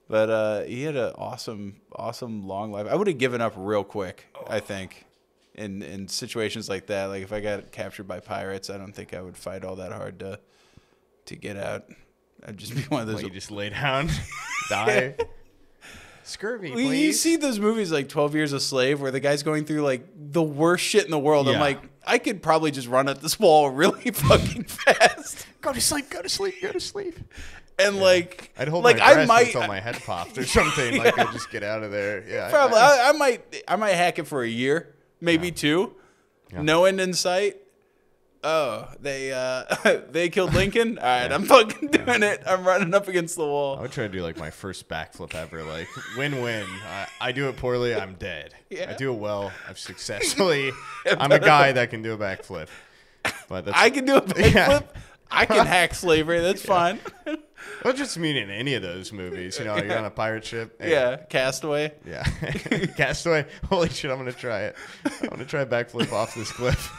But uh, he had an awesome, awesome long life. I would have given up real quick. I think, in in situations like that, like if I got captured by pirates, I don't think I would fight all that hard to to get out. I'd just be one of those. You just lay down, die. Scurvy, Well, please. you see those movies like Twelve Years a Slave, where the guy's going through like the worst shit in the world. I'm Yeah. like, I could probably just run at this wall really fucking fast, go to sleep. Go to sleep. Go to sleep. and like, I'd hold like my breath I might, until my head popped or something. Like I just get out of there. Yeah, I- Probably. I- I, might. I might hack it for a year, maybe two. No end in sight. Oh, they uh, they killed Lincoln. All right, I'm fucking doing it. I'm running up against the wall. I would try to do like my first backflip ever. Like win-win. I, I do it poorly, I'm dead. Yeah. I do it well, I've successfully. I'm a guy that can do a backflip. But that's I can do a backflip. Yeah. I can hack slavery. That's fine. Well, just mean in any of those movies. You know, you're on a pirate ship. Hey, Yeah, Castaway. Yeah. Castaway. Holy shit, I'm going to try it. I'm going to try a backflip off this cliff.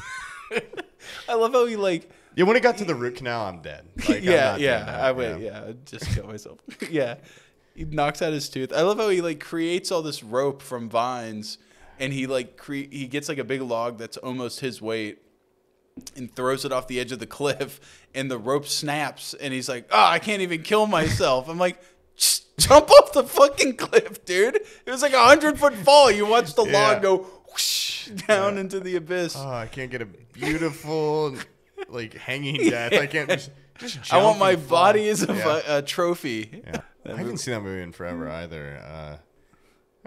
I love how he like. Yeah, when it got to the root canal, I'm dead. Like, I'm yeah, not yeah. that, I wait. Yeah, I'd just kill myself. yeah, he knocks out his tooth. I love how he like creates all this rope from vines, and he like cre- he gets like a big log that's almost his weight, and throws it off the edge of the cliff, and the rope snaps, and he's like, "Oh, I can't even kill myself." I'm like. Just jump off the fucking cliff, dude. It was like a hundred foot fall. You watch the Yeah. log go whoosh down into the abyss. Oh, I can't get a beautiful, like, hanging death. I can't just. just I want my body as a, Yeah. a trophy. Yeah. I haven't seen that movie in forever either. Uh,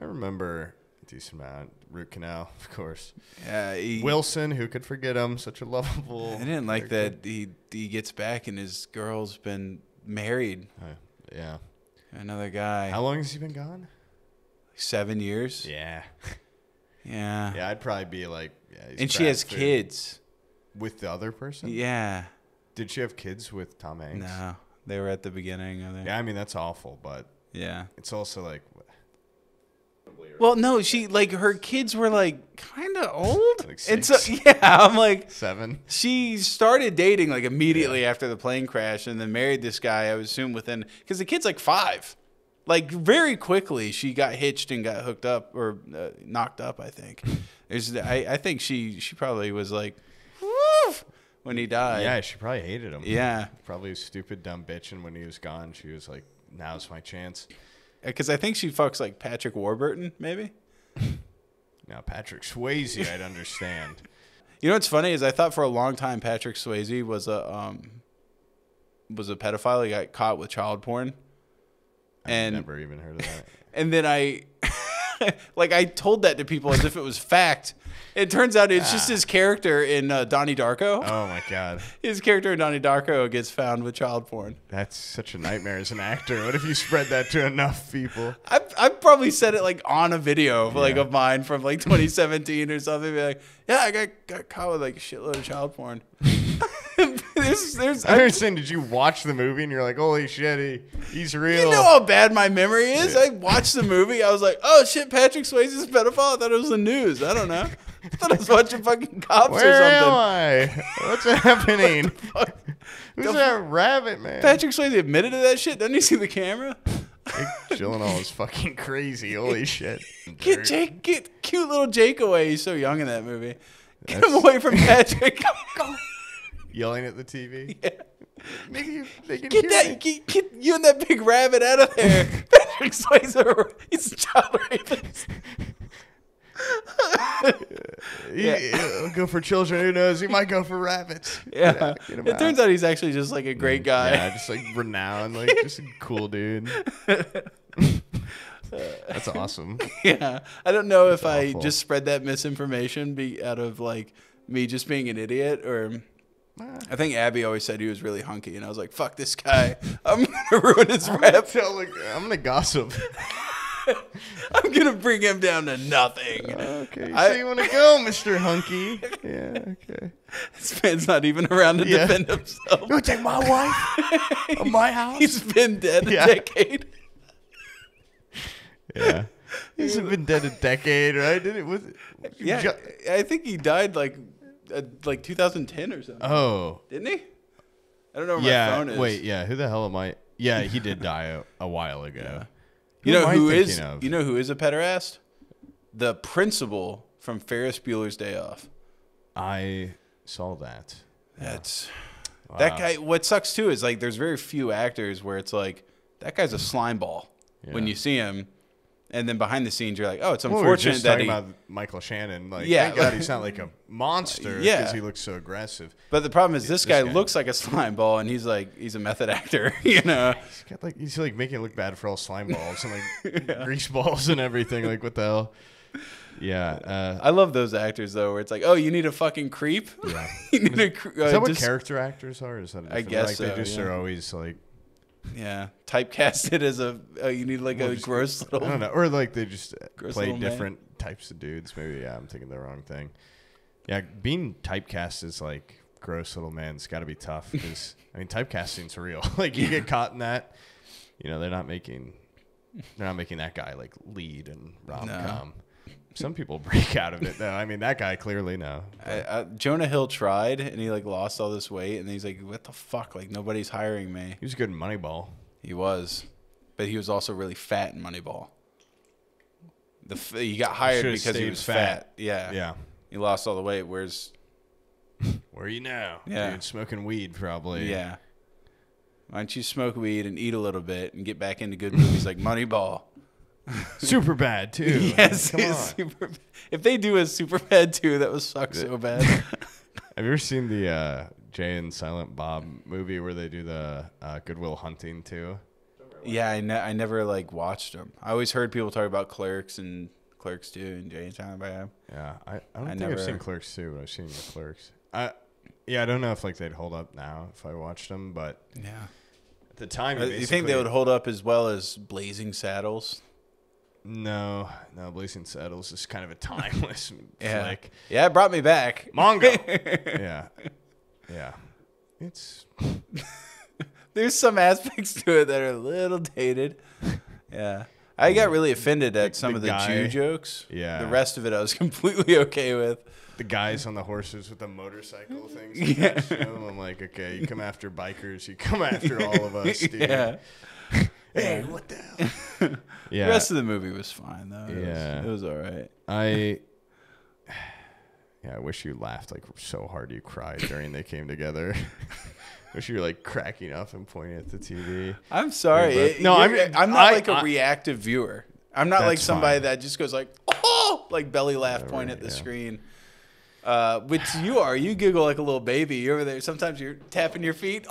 I remember a decent amount. Root Canal, of course. Yeah, he, Wilson, who could forget him? Such a lovable. I didn't like character. that he he gets back and his girl's been married Uh, yeah. another guy. How long has he been gone? Seven years. Yeah. Yeah. Yeah, I'd probably be like. Yeah, And she has food. kids. with the other person. Yeah. Did she have kids with Tom Hanks? No, they were at the beginning. I think. Yeah, I mean that's awful, but Yeah. it's also like Well, no, she like her kids were like kind of old, Like and so yeah, I'm like, seven. she started dating like immediately after the plane crash and then married this guy i would assume within because the kid's like five like very quickly she got hitched and got hooked up or uh, knocked up i think There's, I, I think she she probably was like "Woof," when he died Yeah, she probably hated him. yeah Probably a stupid dumb bitch, and when he was gone, she was like, "Now's my chance." because i think she fucks like patrick warburton maybe Now Patrick Swayze, I'd understand. you know what's funny is i thought for a long time patrick swayze was a um was a pedophile he got caught with child porn I've And- never even heard of that. and then I, like, I told that to people as if it was fact. It turns out it's just his character in uh, Donnie Darko. Oh my god, His character in Donnie Darko gets found with child porn. that's such a nightmare as an actor. What if you spread that to enough people? I I probably said it like on a video like of mine from like 2017 or something. Be like, yeah, I got got caught with like a shitload of child porn. there's there's I understand. Did you watch the movie and you're like, "Holy shit, he, he's real"? You know how bad my memory is. I watched the movie. I was like, "Oh shit, Patrick Swayze's a pedophile." I thought it was the news. I don't know. I thought I was watching fucking cops or Where am. I? What's happening? Fuck. Who's The- that rabbit man? Patrick Swayze admitted to that shit. Doesn't he see the camera? Jake Gyllenhaal is fucking crazy. Holy shit. Get Dirt. Jake, get cute little Jake away. He's so young in that movie. Get him away from Patrick. Yelling at the TV. Maybe you, they can Get hear that, me. get, get you and that big rabbit out of there. Patrick Swayze, he's a child rapist. He- Yeah. He'll go for children. Who knows? He might go for rabbits. Yeah, get him it turns out he's actually just like a great mm, guy. Yeah, just like renowned, like just a cool dude. That's awesome. Yeah, I don't know if I awful. just spread that misinformation be out of like me just being an idiot or. I think Abby always said he was really hunky, and I was like, "Fuck this guy! I'm gonna ruin his rep. Tell, like, I'm gonna gossip. I'm gonna bring him down to nothing." Okay, so I- you want to go, Mister Hunky? Yeah. Okay. This man's not even around to Yeah. defend himself. You take my wife of my house? He's been dead a Yeah. decade. yeah. He's been dead a decade, right? Did it was? Yeah, Ju- I think he died like uh, like 2010 or something, Oh. didn't he? I don't know where my Yeah. phone is. Wait. Yeah. Who the hell am I? Yeah, he did die a, a while ago. You know who is? of? You know who is a pederast? The principal from Ferris Bueller's Day Off. I saw that. That's that guy. What sucks too is like there's very few actors where it's like that guy's a slime ball when you see him, and then behind the scenes you're like, oh, it's Well, we were unfortunate just that talking he. about Michael Shannon. Like, Yeah, thank God he's not like a monster because Yeah. he looks so aggressive. but the problem is this, this guy, guy. looks like a slime ball, and he's like he's a method actor. You know. He's got like he's like making it look bad for all slime balls and like grease balls and everything. Like what the hell? Yeah. Uh, I love those actors though, where it's like, oh, you need a fucking creep. yeah. you need a. Uh, Is that what just- character actors are? Is that I guess like so, they just yeah. are always like Yeah, typecasted as a. Oh, you need like a just- gross I little. don't know, or like they just Gross play little man. different types of dudes. Maybe yeah, I'm thinking the wrong thing. Yeah, being typecast is like gross little man. It's got to be tough because I mean typecasting's real. like you get caught in that, you know they're not making they're not making that guy like lead and rom com. Some people break out of it though. I mean that guy clearly no. I, I, Jonah Hill tried, and he like lost all this weight, and he's like, "What the fuck? Like nobody's hiring me." He was good in Moneyball. He was, but he was also really fat in Moneyball. The f- he got hired Should've because he was fat. fat. Yeah, Yeah. He lost all the weight. Where's Where are you now? Yeah. Dude, smoking weed probably. yeah? Why don't you smoke weed and eat a little bit and get back into good movies like Moneyball? Super bad too. yes, on. super, if they do a super bad too, that would suck so bad. Have you ever seen the uh, Jay and Silent Bob movie where they do the uh, Good Will Hunting too? yeah, I, ne- I never like watched them. I always heard people talk about Clerks and Clerks too and Jay and Silent Bob. Yeah, I, I don't I think never- I've seen Clerks too, but I've seen the Clerks. I yeah, I don't know if like they'd hold up now if I watched them, but Yeah. at the time, Uh, You think they would hold up as well as Blazing Saddles? No, no, Blazing Saddles is kind of a timeless Yeah. flick. Yeah, it brought me back. Mongo. yeah, yeah. It's There's some aspects to it that are a little dated. Yeah. I got really offended at some the of the guy- Jew jokes. Yeah. The rest of it I was completely okay with. the guys on the horses with the motorcycle things. Yeah. attached to them. I'm like, okay, you come after bikers, you come after all of us, dude. Yeah. Hey, what the hell? yeah. The rest of the movie was fine though. It Yeah. Was, it was all right. I yeah, I wish you laughed like so hard you cried during they came together. wish you were like cracking up and pointing at the TV. I'm sorry. Yeah, but- no, I'm- I'm not I- like a I- reactive viewer. I'm not like somebody fine. that just goes like, oh, like belly laugh point at the yeah. screen. Uh, which you are. You giggle like a little baby. You're over there. Sometimes you're tapping your feet.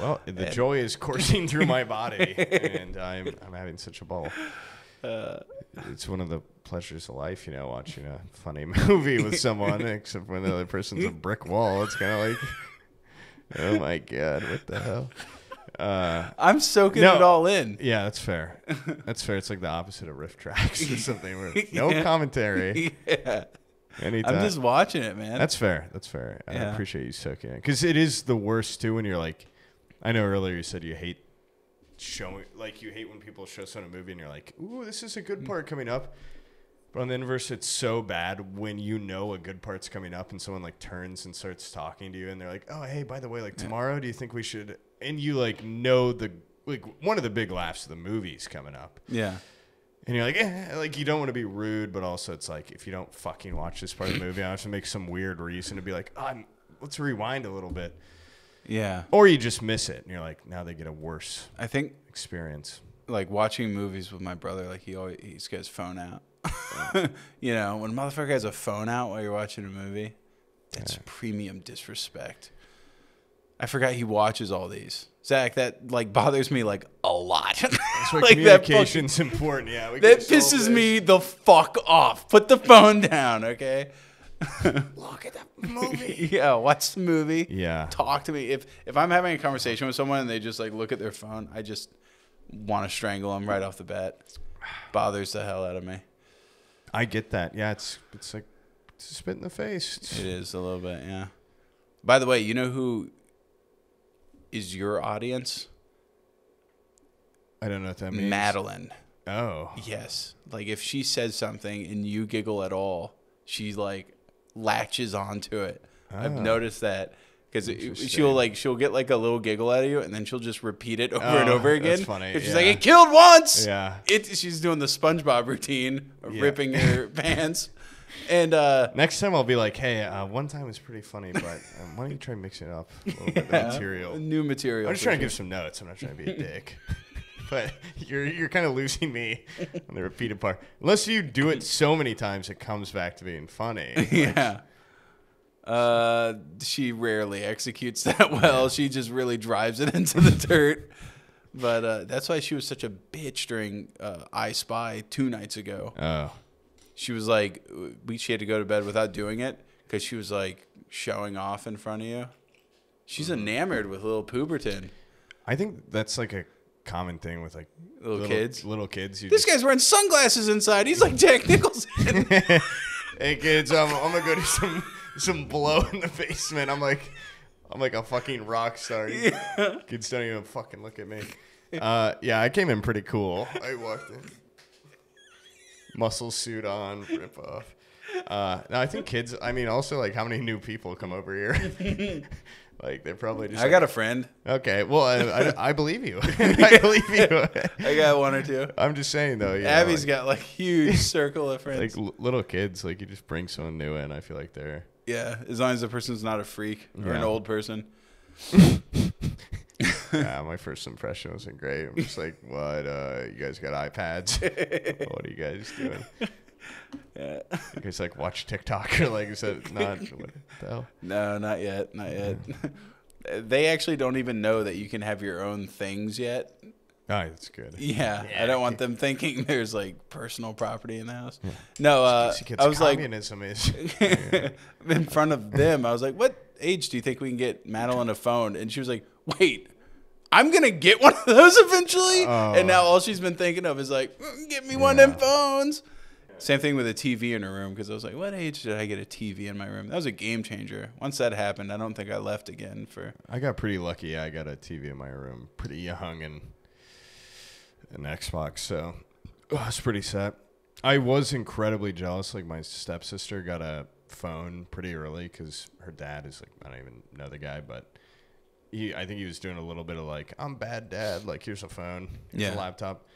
Well, the joy is coursing through my body, and I'm I'm having such a ball. Uh, it's one of the pleasures of life, you know, watching a funny movie with someone, except when the other person's a brick wall. It's kind of like, oh my god, what the hell? Uh, I'm soaking No. it all in. yeah, that's fair. That's fair. It's like the opposite of RiffTrax or something. Where no Yeah. commentary. yeah. Anytime. I'm just watching it, man. That's fair. That's fair. I appreciate you soaking it because it is the worst too when you're like, I know earlier you said you hate showing, like you hate when people show someone a movie and you're like, ooh, this is a Mm. good part coming up. But on the inverse, it's so bad when you know a good part's coming up and someone like turns and starts talking to you and they're like, oh, hey, by the way, like tomorrow, do you think we should? And you like know the like one of the big laughs of the movie's coming up. yeah. And you're like, eh, like you don't want to be rude, but also it's like if you don't fucking watch this part of the movie, I have to make some weird reason to be like, oh, I'm, let's rewind a little bit, Yeah. or you just miss it, and you're like, now they get a worse I think experience. like watching movies with my brother, like he always he's got his phone out. you know, when a motherfucker has a phone out while you're watching a movie, that's premium disrespect. I forgot he watches all these. Zach, that like bothers me like a lot. That's why like that fucking- communication's important. Yeah, that pisses me the fuck off. Put the phone down, okay? Look at that movie. yeah, watch the movie. Yeah. Talk to me. If if I'm having a conversation with someone and they just like look at their phone, I just want to strangle them right off the bat. It Bothers the hell out of me. I get that. Yeah, it's it's like it's a spit in the face. It's- It is a little bit, yeah. By the way, you know who is your audience? I don't know what that means. Madeline. Oh, Yes. Like if she says something and you giggle at all, she like latches onto it. I've Ah. noticed that because she'll like she'll get like a little giggle out of you and then she'll just repeat it over and Oh, over again. that's funny, If she's yeah. like, "It killed once." Yeah. It. She's doing the SpongeBob routine of Yeah. ripping your pants, and uh, Next time I'll be like, hey, uh, one time was pretty funny, but um, why don't you try mixing it up a little bit, the material? new material. I'm just trying to give some notes. I'm not trying to be a dick. but you're you're kind of losing me on the repeated part. Unless you do it so many times, it comes back to being funny. yeah. Uh, she rarely executes that well. She just really drives it into the dirt. But uh, that's why she was such a bitch during uh, I Spy two nights ago. Oh, She was like, we she had to go to bed without doing it because she was like showing off in front of you. She's Mm-hmm. enamored with little Pooberton. I think that's like a common thing with like Little kids? Little kids. You This just, guy's wearing sunglasses inside. He's like Jack Nicholson. hey kids, um, I'm gonna go do some some blow in the basement. I'm like, I'm like a fucking rock star. Kids don't even fucking look at me. Uh, yeah, I came in pretty cool. I walked in, muscle suit on, rip off. Uh, no, I think kids. I mean, also like how many new people come over here? like they're probably just. I like, got a friend. Okay, well, I, I, I believe you. I believe you. I got one or two. I'm just saying though. You Abby's know, got like huge circle of friends. like l- little kids. Like you just bring someone new in. I feel like they're. yeah, as long as the person's not a freak or an old person. yeah, my first impression wasn't great. I'm just like, what? Uh, you guys got iPads? what are you guys doing? Yeah. You guys like watch TikTok or like is that not? What the hell? No, not yet. Not yet. they actually don't even know that you can have your own things yet. Oh, that's good. Yeah, Yeah. I don't want them thinking there's like personal property in the house. No, uh, I was like, communism is. in front of them, I was like, "What age do you think we can get Madeline a phone?" And she was like, "Wait, I'm gonna get one of those eventually." And now all she's been thinking of is like, "Mm, "Get me one of them phones." Same thing with a TV in her room because I was like, "What age did I get a TV in my room?" That was a game changer. Once that happened, I don't think I left again for. I got pretty lucky. I got a TV in my room pretty young and an Xbox, so oh, I was pretty set. I was incredibly jealous. Like my stepsister got a phone pretty early because her dad is like I don't even know the guy, but he I think he was doing a little bit of like I'm bad dad. Like here's a phone, here's Yeah. a laptop.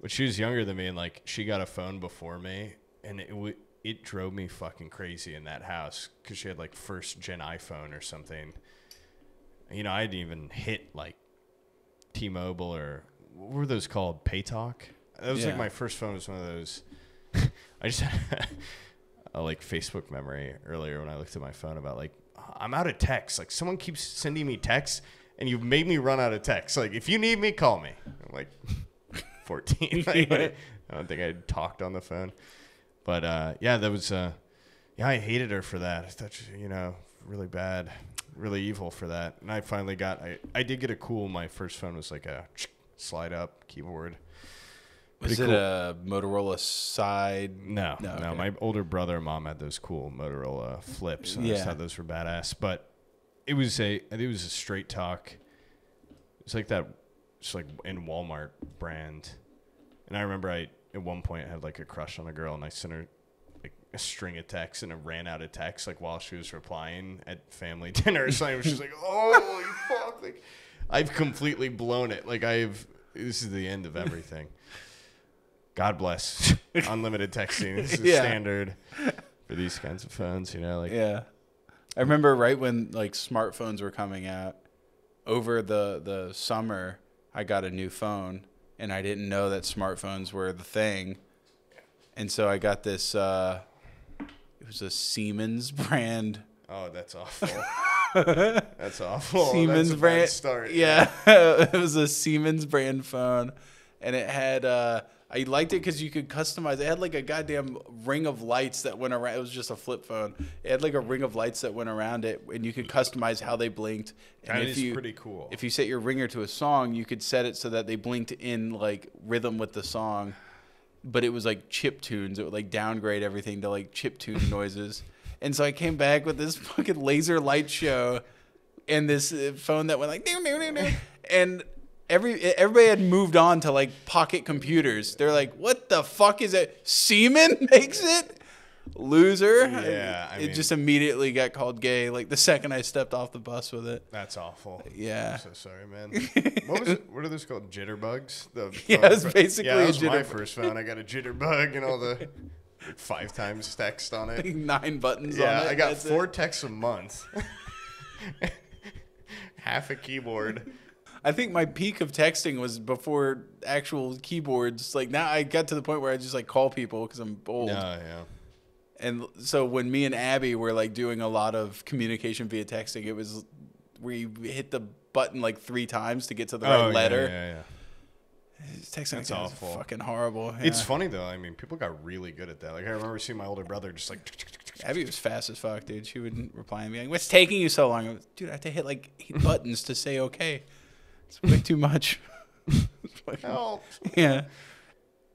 But she was younger than me, and like she got a phone before me, and it w- it drove me fucking crazy in that house because she had like first gen iPhone or something you know, I didn't even hit like T-Mobile or what were those called? Paytalk. That was Yeah. like my first phone was one of those. I just had a like Facebook memory earlier when I looked at my phone about like I'm out of text. Like someone keeps sending me texts, and you've made me run out of text. Like if you need me, call me. I'm like 14. Like, I don't think I talked on the phone, but uh, yeah, that was. Uh, yeah, I hated her for that. I thought she, you know really bad, really evil for that. And I finally got. I I did get a cool. My first phone was like a slide up keyboard. Was Pretty it cool. a Motorola side? No, No, no. okay. My older brother and mom had those cool Motorola flips, and I just Yeah. thought those were badass. But it was a, I think it was a straight talk. It's like that, it's like in Walmart brand. And I remember I at one point had like a crush on a girl, and I sent her like a string of texts, and it ran out of text like while she was replying at family dinner or something. She's like, "Oh, you fuck!" Like, I've completely blown it. Like I've. This is the end of everything. God bless unlimited texting. This is Yeah. standard for these kinds of phones. You know, like Yeah. I remember right when like smartphones were coming out over the the summer I got a new phone and I didn't know that smartphones were the thing. And so I got this uh it was a Siemens brand oh, that's awful. that's awful. Siemens that's brand start. Yeah, it was a Siemens brand phone, and it had. Uh, I liked it because you could customize. It had like a goddamn ring of lights that went around. It was just a flip phone. It had like a ring of lights that went around it, and you could customize how they blinked. And That if is you, pretty cool. If you set your ringer to a song, you could set it so that they blinked in like rhythm with the song. But it was like chip tunes. It would like downgrade everything to like chip tune noises. And so I came back with this fucking laser light show and this uh, phone that went like and every everybody had moved on to like pocket computers. They're like, "What the fuck is it? Siemens makes it." Loser. Yeah, I it mean- just immediately got called gay like the second I stepped off the bus with it. That's awful. Yeah. I'm so sorry, man. what was it? What are those called? Jitterbugs? The Yeah, it's basically yeah, a that was my jitterbug. first phone. I got a jitterbug and all the like, five times text on it. Nine buttons Yeah, on it. I got that's it. four texts a month. Half a keyboard. I think my peak of texting was before actual keyboards. Like now, I got to the point where I just like call people because I'm old. No, yeah. And so when me and Abby were like doing a lot of communication via texting, it was we hit the button like three times to get to the right Oh, yeah, letter. Yeah, yeah. Texting That's is awful. fucking horrible. It's funny though. I mean, people got really good at that. Like I remember seeing my older brother just like. Abby was fast as fuck, dude. She wouldn't reply and be like, "What's taking you so long?" I was, dude, I have to hit like eight buttons to say okay. It's way too much. Help. yeah,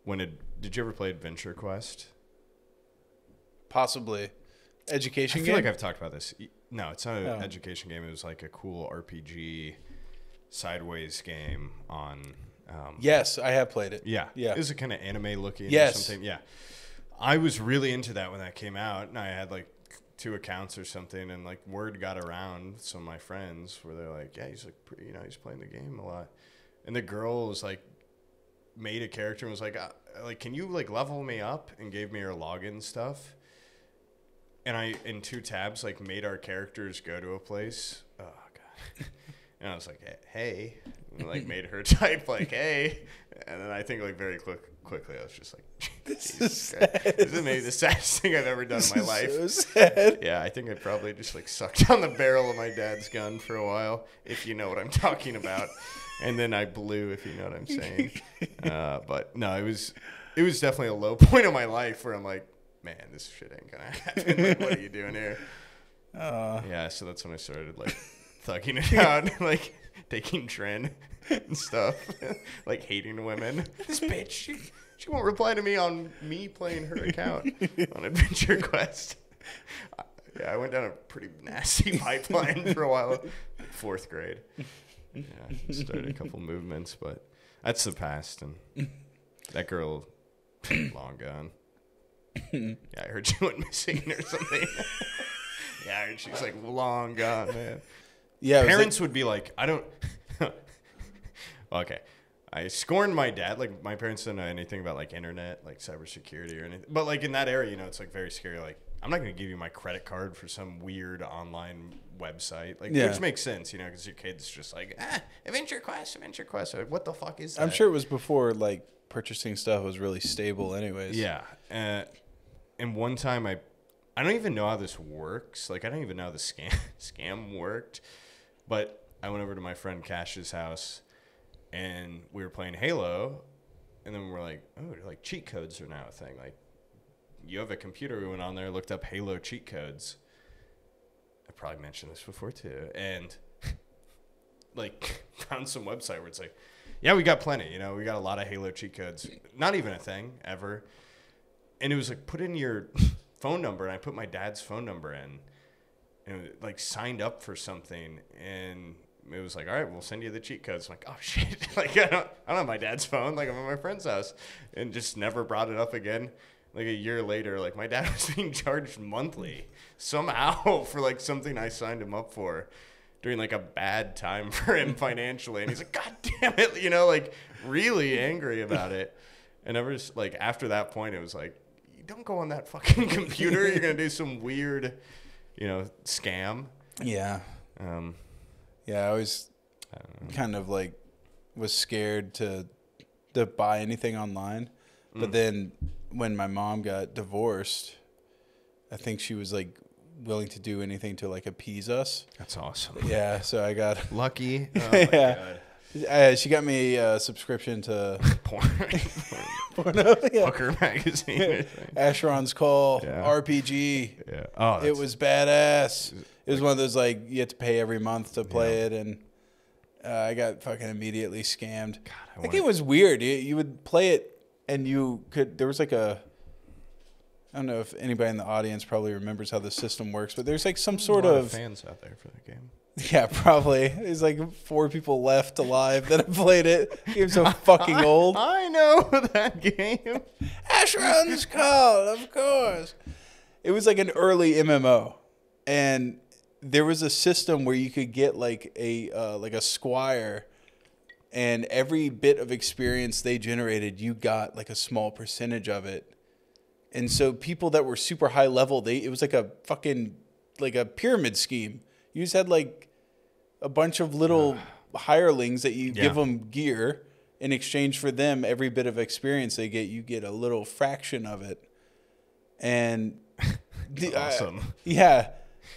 When did did you ever play Adventure Quest? possibly. education I game? feel like I've talked about this. No, it's not an Oh. education game. It was like a cool RPG sideways game on. Um, yes, I have played it. Yeah. Yeah. Is it kind of anime looking Yes. or something? Yeah. I was really into that when that came out, and I had like two accounts or something, and like word got around some of my friends where they're like, "Yeah, he's like, pretty, you know, he's playing the game a lot," and the girl was like, made a character and was like, uh, "Like, can you like level me up?" and gave me her login stuff. And I, in two tabs, like made our characters go to a place. Oh god. And I was like, "Hey," and, like made her type like, "Hey," and then I think like very quick, quickly, I was just like, This "Jesus is sad. This is maybe the saddest thing I've ever done in my life." So sad. Yeah, I think I probably just like sucked on the barrel of my dad's gun for a while, if you know what I'm talking about. And then I blew, if you know what I'm saying. Uh, but no, it was it was definitely a low point of my life where I'm like, man, this shit ain't gonna happen. Like, what are you doing here? Uh, Yeah, so that's when I started like thugging it out, like taking Tren and stuff, like hating women. This bitch, she, she won't reply to me on me playing her account on Adventure Quest. I- Yeah, I went down a pretty nasty pipeline for a while. Fourth grade. Yeah, started a couple movements, but that's the past, and that girl, long gone. Yeah, I heard she went missing or something. yeah, I heard she's like long gone, man. Yeah, Parents would be like, I don't. okay. I scorned my dad. Like, my parents didn't know anything about like internet, like cybersecurity or anything. But like in that area, you know, it's like very scary. Like, I'm not going to give you my credit card for some weird online website. Like, Yeah. which makes sense, you know, because your kid's just like, ah, Adventure Quest, Adventure Quest. Like, what the fuck is that? I'm sure it was before like purchasing stuff was really stable, anyways. Yeah. Uh, and one time I, I don't even know how this works. Like I don't even know how the scam scam worked. But I went over to my friend Cash's house, and we were playing Halo, and then we're like, oh, like cheat codes are now a thing. Like, you have a computer. We went on there, looked up Halo cheat codes. I probably mentioned this before too, and like found some website where it's like, yeah, we got plenty. You know, we got a lot of Halo cheat codes. Not even a thing ever. And it was like put in your phone number, and I put my dad's phone number in, and like signed up for something, and it was like, all right, we'll send you the cheat codes. I'm like, oh shit, like I don't, I don't have my dad's phone. Like I'm at my friend's house, and just never brought it up again. Like a year later, like my dad was being charged monthly somehow for like something I signed him up for during like a bad time for him financially, and he's like, God damn it, you know, like really angry about it. And ever like after that point, it was like, don't go on that fucking computer. You're gonna do some weird, you know, scam. Yeah. Um, Yeah, I always kind of like was scared to to buy anything online. But then when my mom got divorced, I think she was like willing to do anything to like appease us. that's awesome. Yeah, so I got Lucky. Oh my Yeah. Uh, she got me a subscription to. Porn. Porno. Yeah. Hooker magazine. Asheron's Call Yeah. RPG. yeah. Oh, It that's- was badass. It was one of those like you have to pay every month to play it, and uh, I got fucking immediately scammed. I think wanna- it was weird. You, you would play it, and you could. There was like a. I don't know if anybody in the audience probably remembers how the system works, but there's like some sort a lot of fans out there for that game. Yeah, probably. There's like four people left alive that have played it. Game's so fucking old. I know that game. Asheron's Call, of course. It was like an early MMO, and there was a system where you could get like a uh, like a squire, and every bit of experience they generated, you got like a small percentage of it. And so people that were super high level, they it was like a fucking like a pyramid scheme. You just had like a bunch of little hirelings that you give them gear in exchange for them every bit of experience they get you get a little fraction of it. And the- I- awesome. yeah.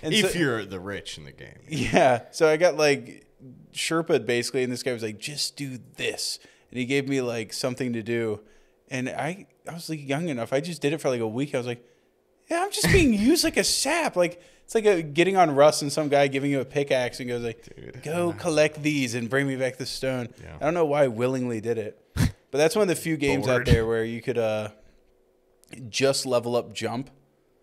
And if so- you're the rich in the game. yeah. So i got like sherpa basically and this guy was like just do this. And he gave me like something to do. And i i was like young enough. I just did it for like a week. I was like yeah i'm just being used like a sap. Like it's like a, getting on rust and some guy giving you a pickaxe and goes like Dude. go collect these and bring me back the stone Yeah. i don't know why i willingly did it but that's one of the few games out there where you could uh just level up jump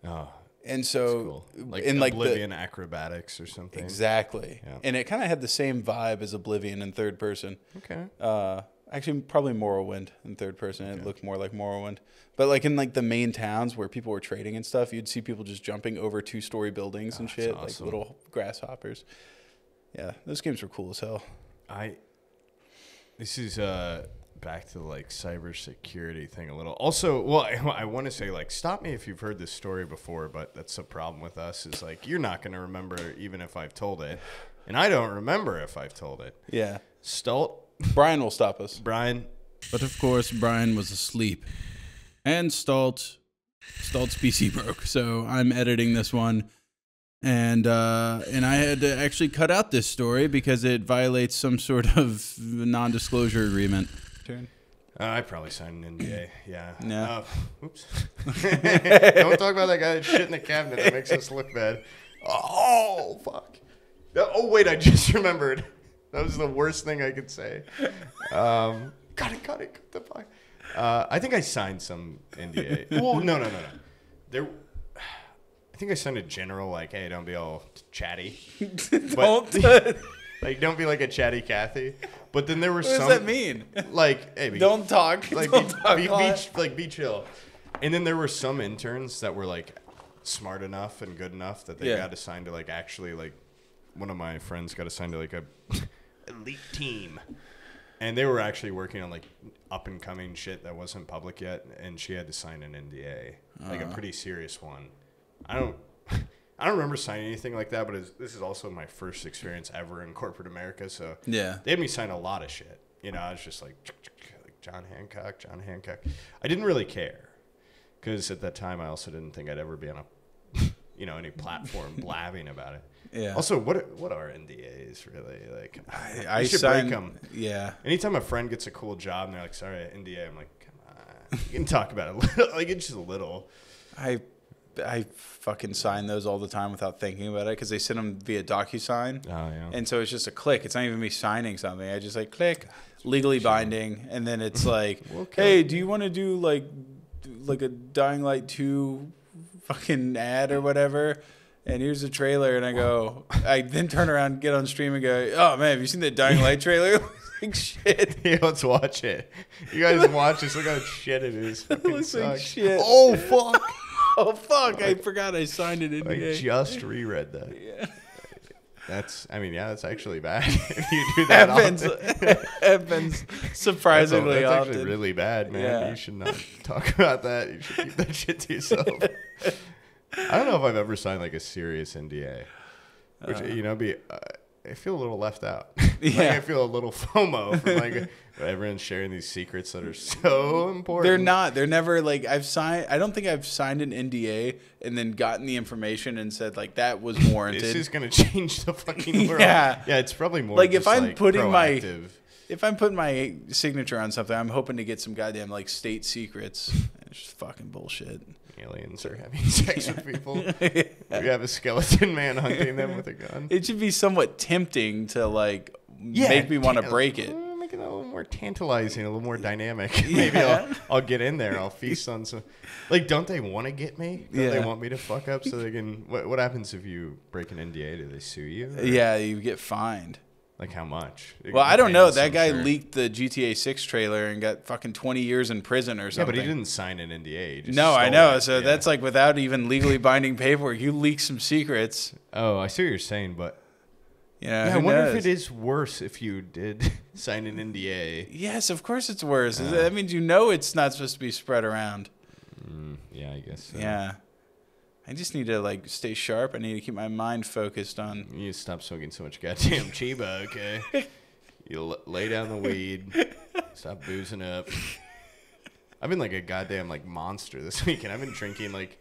Oh, And so, Cool. Like in like the, Oblivion acrobatics or something. exactly, Yeah. and it kind of had the same vibe as Oblivion in third person. Okay. Uh, actually, probably Morrowind in third person. It looked more like Morrowind, but like in like the main towns where people were trading and stuff, you'd see people just jumping over two story buildings and shit, awesome. like little grasshoppers. Yeah, those games were cool as hell. I this is uh back to the like cybersecurity thing a little. Also, well, I, I want to say like stop me if you've heard this story before, but that's the problem with us is like you're not going to remember even if I've told it, and I don't remember if I've told it. Yeah, Stalltt, Brian will stop us. Brian, But of course, Brian was asleep, and Stalltt Stalltt's PC broke. So I'm editing this one, and uh, and I had to actually cut out this story because it violates some sort of non-disclosure agreement. Turn. uh, I probably signed an NDA. Yeah. Yeah. Uh, oops. don't talk about that guy that shit in the cabinet. That makes us look bad. Oh fuck. Oh wait, I just remembered. That was the worst thing I could say. Um, got it, got it. Cut the fuck. Uh, I think I signed some NDA. well, no, no, no, no. There. I think I signed a general like, hey, don't be all chatty. But, Don't. like, don't be like a chatty Cathy. But then there were what some. does that mean? Like, hey, be- Don't talk. like Don't be, talk be, be, like be chill. And then there were some interns that were like smart enough and good enough that they Yeah. got assigned to like actually like one of my friends got assigned to like a elite team. And they were actually working on like up and coming shit that wasn't public yet and she had to sign an NDA. Like Uh-huh. a pretty serious one. I don't I don't remember signing anything like that, but it's, this is also my first experience ever in corporate America, so Yeah. they had me sign a lot of shit. You know, I was just like, like John Hancock, John Hancock. I didn't really care because at that time I also didn't think I'd ever be on a, you know, any platform blabbing about it. Yeah. Also, what are- what are NDAs really like? I, I should signed, break them. Yeah. Anytime a friend gets a cool job and they're like, "Sorry, NDA," I'm like, "Come on, you can talk about it, a little, like it's just a little." I I fucking sign those all the time without thinking about it because they send them via DocuSign. Oh yeah. And so it's just a click. It's not even me signing something. I just like click, legally binding, and then it's like, Okay. hey, do you want to do like, like a Dying Light two, fucking ad or whatever? And here's the trailer, and I go, I then turn around, get on stream, and go, oh man, have you seen the Dying Light trailer? like shit. Yeah, let's watch it. You guys watch this. Look how shit it is. Fucking looks like shit. Oh fuck! Oh fuck! I forgot I signed it in. I just reread that. Yeah. That's. I mean, yeah, that's actually bad. if you do that happens often. happens That's, surprisingly that's often. actually really bad, man. Yeah. You should not talk about that. You should keep that shit to yourself. I don't know if I've ever signed like a serious NDA, which you know, be. Uh, I feel a little left out. like, I feel a little FOMO from like everyone's sharing these secrets that are so important. They're not. They're never like I've signed. I don't think I've signed an NDA and then gotten the information and said like that was warranted. This is gonna change the fucking world. Yeah. yeah. It's probably more Like, if I'm like, putting my- if I'm putting my signature on something, I'm hoping to get some goddamn like state secrets. It's just fucking bullshit. Aliens are having sex with people. We have a skeleton man hunting them with a gun. It should be somewhat tempting to like make me want to break it. uh, Make it a little more tantalizing, a little more dynamic. Maybe I'll, I'll get in there. I'll feast on some. Like, don't they want to get me? Don't they want me to fuck up so they can? What, what happens if you break an NDA? Do they sue you? Or, Yeah, you get fined. Like how much? It Well, I don't know. That guy leaked the GTA 6 trailer and got fucking 20 years in prison or Yeah, something. but he didn't sign an NDA. No, I know. it. So Yeah. that's like without even legally binding paperwork, you leak some secrets. Oh, I see what you're saying, but You know, yeah, I wonder knows? if it is worse if you did sign an NDA. Yes, of course it's worse. that means you know it's not supposed to be spread around. Mm, yeah, I guess. So. Yeah. I just need to like stay sharp. I need to keep my mind focused on. You need to stop smoking so much goddamn chiba, okay? you l- lay down the weed. Stop boozing up. I've been like a goddamn like monster this weekend. I've been drinking like,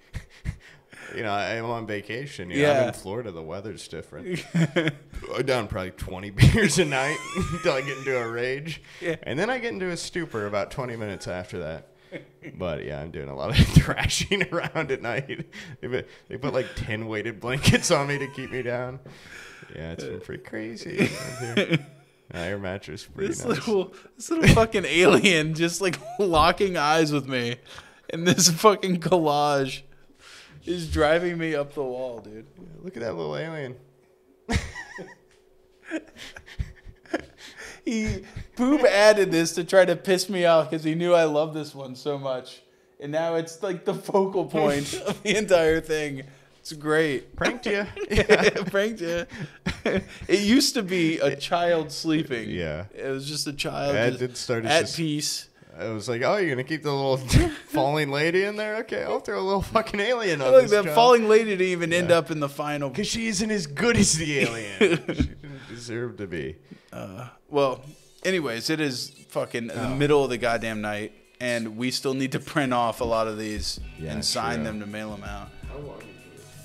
you know, I'm on vacation. You know, I'm Yeah. in Florida. The weather's different. I'm down probably 20 beers a night until I get into a rage, Yeah. and then I get into a stupor about 20 minutes after that. But yeah, I'm doing a lot of thrashing around at night. They put, they put like 10 weighted blankets on me to keep me down. Yeah, it's been pretty crazy. Uh, Air mattress, pretty This nice. little, this little fucking alien just like locking eyes with me in this fucking collage. is driving me up the wall, dude. Look at that little alien. He Poob added this to try to piss me off because he knew I love this one so much, and now it's like the focal point of the entire thing. It's great. Pranked you. Pranked you. it used to be a child sleeping. Yeah. It was just a child Yeah, did start at just- peace. I was like, oh, you're gonna keep the little falling lady in there? Okay, I'll throw a little fucking alien on Look, this that job. falling lady didn't even end up in the final. Because she isn't as good as the alien. she didn't deserve to be. Uh, well, anyways, it is fucking Oh. the middle of the goddamn night, and we still need to print off a lot of these Yeah, and sign true. them to mail them out.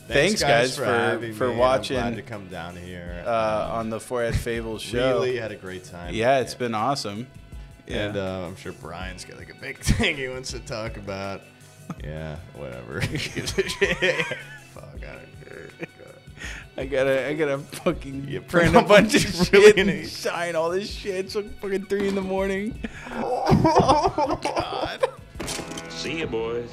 Thanks, Thanks, guys, for having for watching I'm glad to come down here. uh, on the Forehead Fables show. really had a great time. Yeah, it's been awesome. Yeah. And uh, I'm sure Brian's got like a big thing he wants to talk about. Yeah, whatever. Fuck, I don't care. I gotta, I gotta fucking You print print a a bunch of shit really and nice- sign all this shit. So fucking three in the morning. Oh, God. See you, boys.